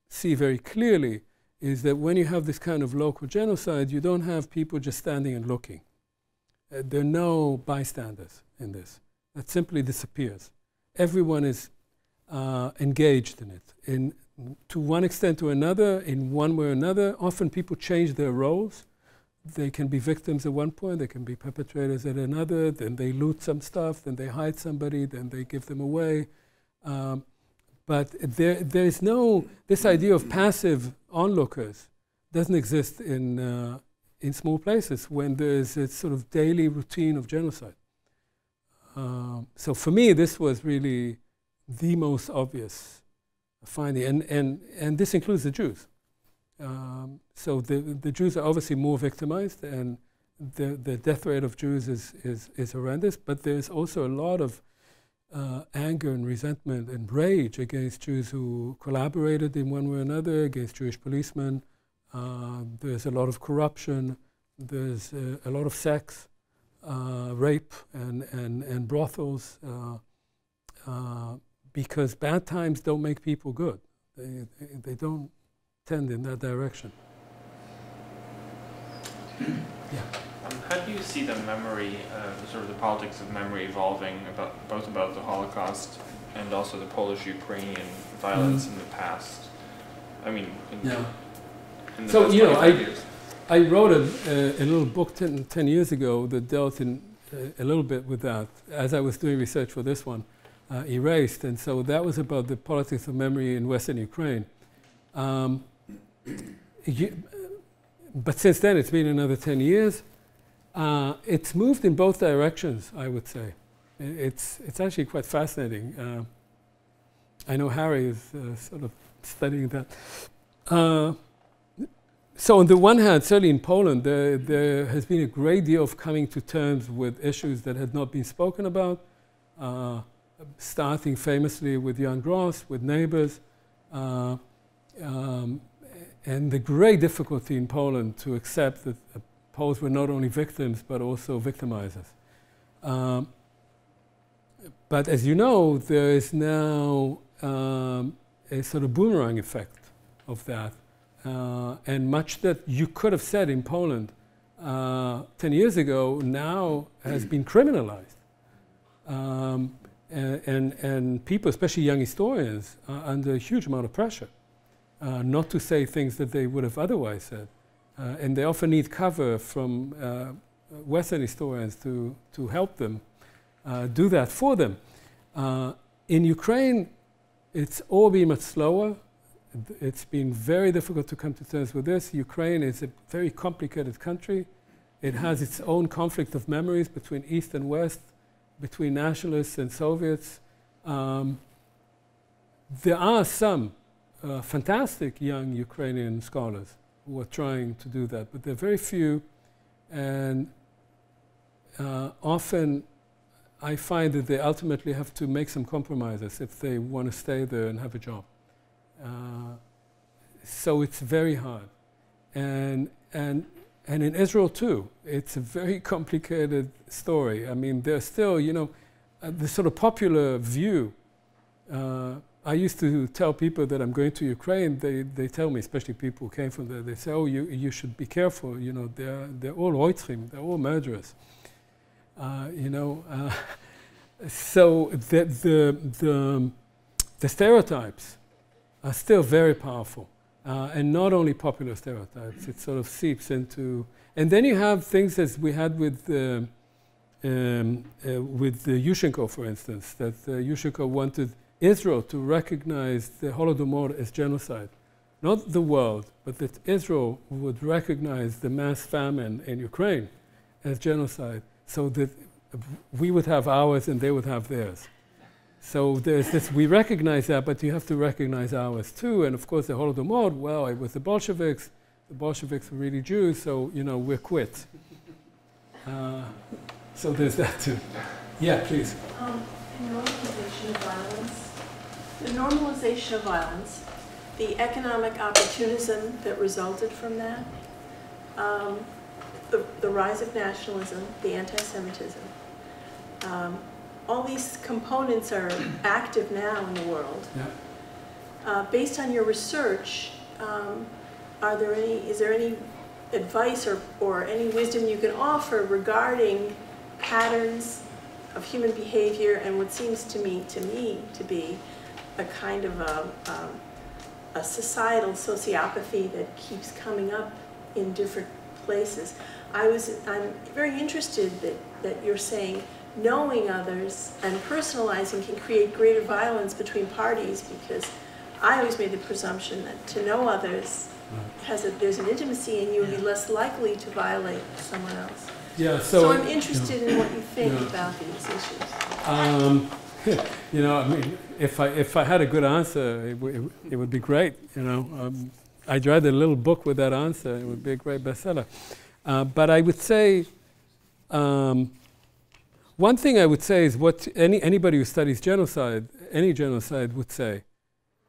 [SPEAKER 2] see very clearly is that when you have this kind of local genocide, you don't have people just standing and looking. Uh, there are no bystanders in this. That simply disappears. Everyone is uh, engaged in it. In, to one extent or another, in one way or another, often people change their roles they can be victims at one point, they can be perpetrators at another, then they loot some stuff, then they hide somebody, then they give them away. Um, but there, there is no, this idea of passive onlookers doesn't exist in, uh, in small places when there's a sort of daily routine of genocide. Um, so for me, this was really the most obvious finding, and, and, and this includes the Jews. Um, so the, the Jews are obviously more victimized, and the, the death rate of Jews is, is, is horrendous, but there's also a lot of uh, anger and resentment and rage against Jews who collaborated in one way or another, against Jewish policemen. Uh, there's a lot of corruption, there's uh, a lot of sex, uh, rape, and, and, and brothels, uh, because bad times don't make people good. They, they, they don't tend in that direction.
[SPEAKER 9] yeah. Um, how do you see the memory, uh, sort of the politics of memory evolving about both about the Holocaust and also the Polish-Ukrainian violence in the past. I mean, in,
[SPEAKER 2] Yeah.
[SPEAKER 9] in the
[SPEAKER 2] So, you know, I-
[SPEAKER 9] years.
[SPEAKER 2] I wrote a, a, a little book 10, 10 years ago that dealt in a, a little bit with that as I was doing research for this one, uh, Erased. And so that was about the politics of memory in Western Ukraine. Um, you, but since then, it's been another 10 years. Uh, it's moved in both directions, I would say. It's, it's actually quite fascinating. Uh, I know Harry is uh, sort of studying that. Uh, so on the one hand, certainly in Poland, there, there has been a great deal of coming to terms with issues that had not been spoken about, uh, starting famously with Jan Gross, with neighbors, uh, um, and the great difficulty in Poland to accept that Poles were not only victims but also victimizers. Um, but as you know, there is now um, a sort of boomerang effect of that. Uh, and much that you could have said in Poland uh, 10 years ago now has been criminalized. Um, and, and, and people, especially young historians, are under a huge amount of pressure uh, not to say things that they would have otherwise said. Uh, and they often need cover from uh, Western historians to, to help them uh, do that for them. Uh, in Ukraine, it's all been much slower. It's been very difficult to come to terms with this. Ukraine is a very complicated country. It has its own conflict of memories between East and West, between nationalists and Soviets. Um, there are some uh, fantastic young Ukrainian scholars who are trying to do that, but there are very few, and uh, often I find that they ultimately have to make some compromises if they want to stay there and have a job. Uh, so it's very hard. And, and, and in Israel too, it's a very complicated story. I mean, there's still, you know, uh, the sort of popular view. I used to tell people that I'm going to Ukraine, they, they tell me, especially people who came from there, they say, oh, you, you should be careful, you know, they're, they're all oitrim, they're all murderers. Uh, you know, uh, so the, the, the, the stereotypes are still very powerful. Uh, and not only popular stereotypes, it sort of seeps into. And then you have things as we had with, uh, um, uh, with uh, Yushchenko, for instance, that uh, Yushchenko wanted Israel to recognize the Holodomor as genocide. Not the world, but that Israel would recognize the mass famine in Ukraine as genocide so that we would have ours and they would have theirs. So there's this, we recognize that, but you have to recognize ours too. And of course, the Holodomor, well, it was the Bolsheviks. The Bolsheviks were really Jews, so, you know, we're quit. Uh, so there's that too. Yeah, please.
[SPEAKER 10] Um, normalization of violence. The normalization of violence, the economic opportunism that resulted from that, um, the, the rise of nationalism, the anti-Semitism. Um, all these components are active now in the world.
[SPEAKER 2] Yeah.
[SPEAKER 10] Uh, based on your research, um, are there any, is there any advice or, or any wisdom you can offer regarding patterns of human behavior and what seems to me, to me, to be a kind of a, um, a societal sociopathy that keeps coming up in different places. I was, I'm very interested that, that you're saying knowing others and personalizing can create greater violence between parties because I always made the presumption that to know others has a, there's an intimacy and you would be less likely to violate someone else.
[SPEAKER 2] Yeah,
[SPEAKER 10] So,
[SPEAKER 2] so.
[SPEAKER 10] I'm interested in what you think
[SPEAKER 2] Yeah.
[SPEAKER 10] about these issues.
[SPEAKER 2] Um, you know, I mean, if I, if I had a good answer, it, w- it would be great, you know. Um, I'd write a little book with that answer. It would be a great bestseller. Uh, but I would say, um, one thing I would say is what any, anybody who studies genocide, any genocide would say,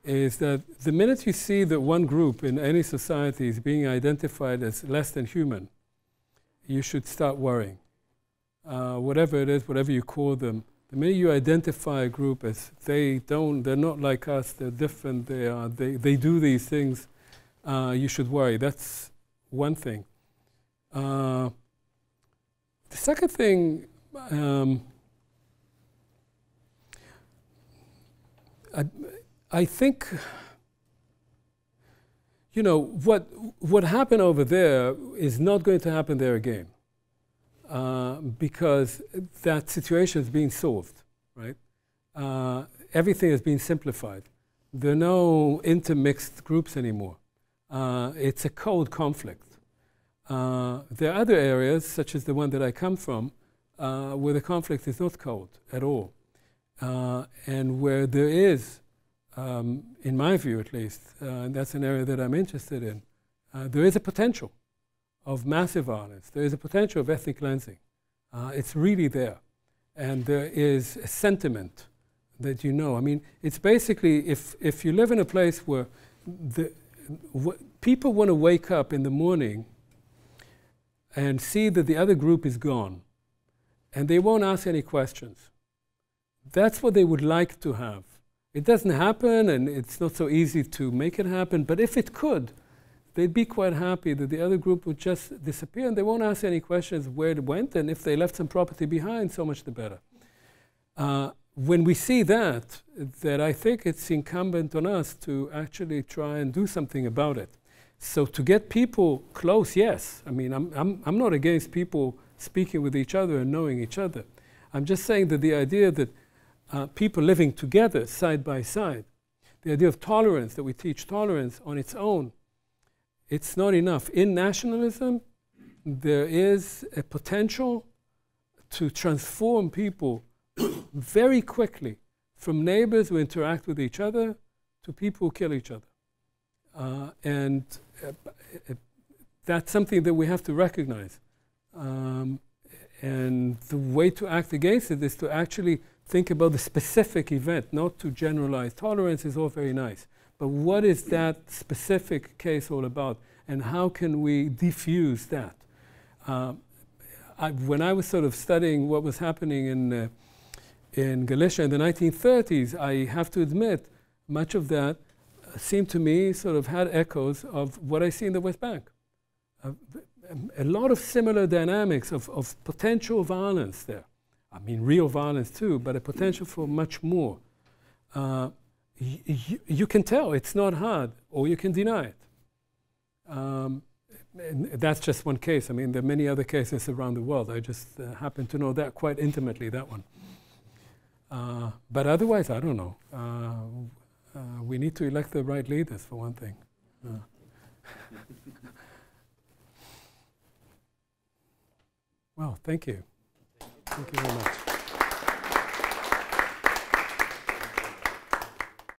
[SPEAKER 2] is that the minute you see that one group in any society is being identified as less than human, you should start worrying. Uh, whatever it is, whatever you call them, the minute you identify a group as they don't, they're not like us, they're different, they, are, they, they do these things, uh, you should worry. That's one thing. Uh, the second thing, um, I, I think, you know, what, what happened over there is not going to happen there again uh, because that situation is being solved, right? Uh, everything is being simplified. There are no intermixed groups anymore. Uh, it's a cold conflict. Uh, there are other areas, such as the one that I come from, uh, where the conflict is not cold at all, and where there is, um, in my view at least, and that's an area that I'm interested in, there is a potential of massive violence. There is a potential of ethnic cleansing. Uh, it's really there, and there is a sentiment that you know. I mean, it's basically if if you live in a place where the people want to wake up in the morning and see that the other group is gone and they won't ask any questions. That's what they would like to have. It doesn't happen and it's not so easy to make it happen, but if it could, they'd be quite happy that the other group would just disappear and they won't ask any questions where it went and if they left some property behind, so much the better. Uh, when we see that, that I think it's incumbent on us to actually try and do something about it. So to get people close, yes. I mean, I'm, I'm, I'm not against people speaking with each other and knowing each other. I'm just saying that the idea that uh, people living together side by side, the idea of tolerance, that we teach tolerance on its own, it's not enough. In nationalism, there is a potential to transform people very quickly from neighbors who interact with each other to people who kill each other. Uh, and uh, that's something that we have to recognize. Um, and the way to act against it is to actually think about the specific event, not to generalize. Tolerance is all very nice, but what is that specific case all about, and how can we defuse that? Uh, I, when I was sort of studying what was happening in, uh, in Galicia in the 1930s, I have to admit, much of that seemed to me sort of had echoes of what I see in the West Bank. Uh, a lot of similar dynamics of, of potential violence there. I mean, real violence too, but a potential for much more. Uh, you can tell it's not hard, or you can deny it. Um, that's just one case. I mean, there are many other cases around the world. I just uh, happen to know that quite intimately, that one. Uh, but otherwise, I don't know. Uh, uh, we need to elect the right leaders, for one thing. Uh. well, thank you. Thank you very much.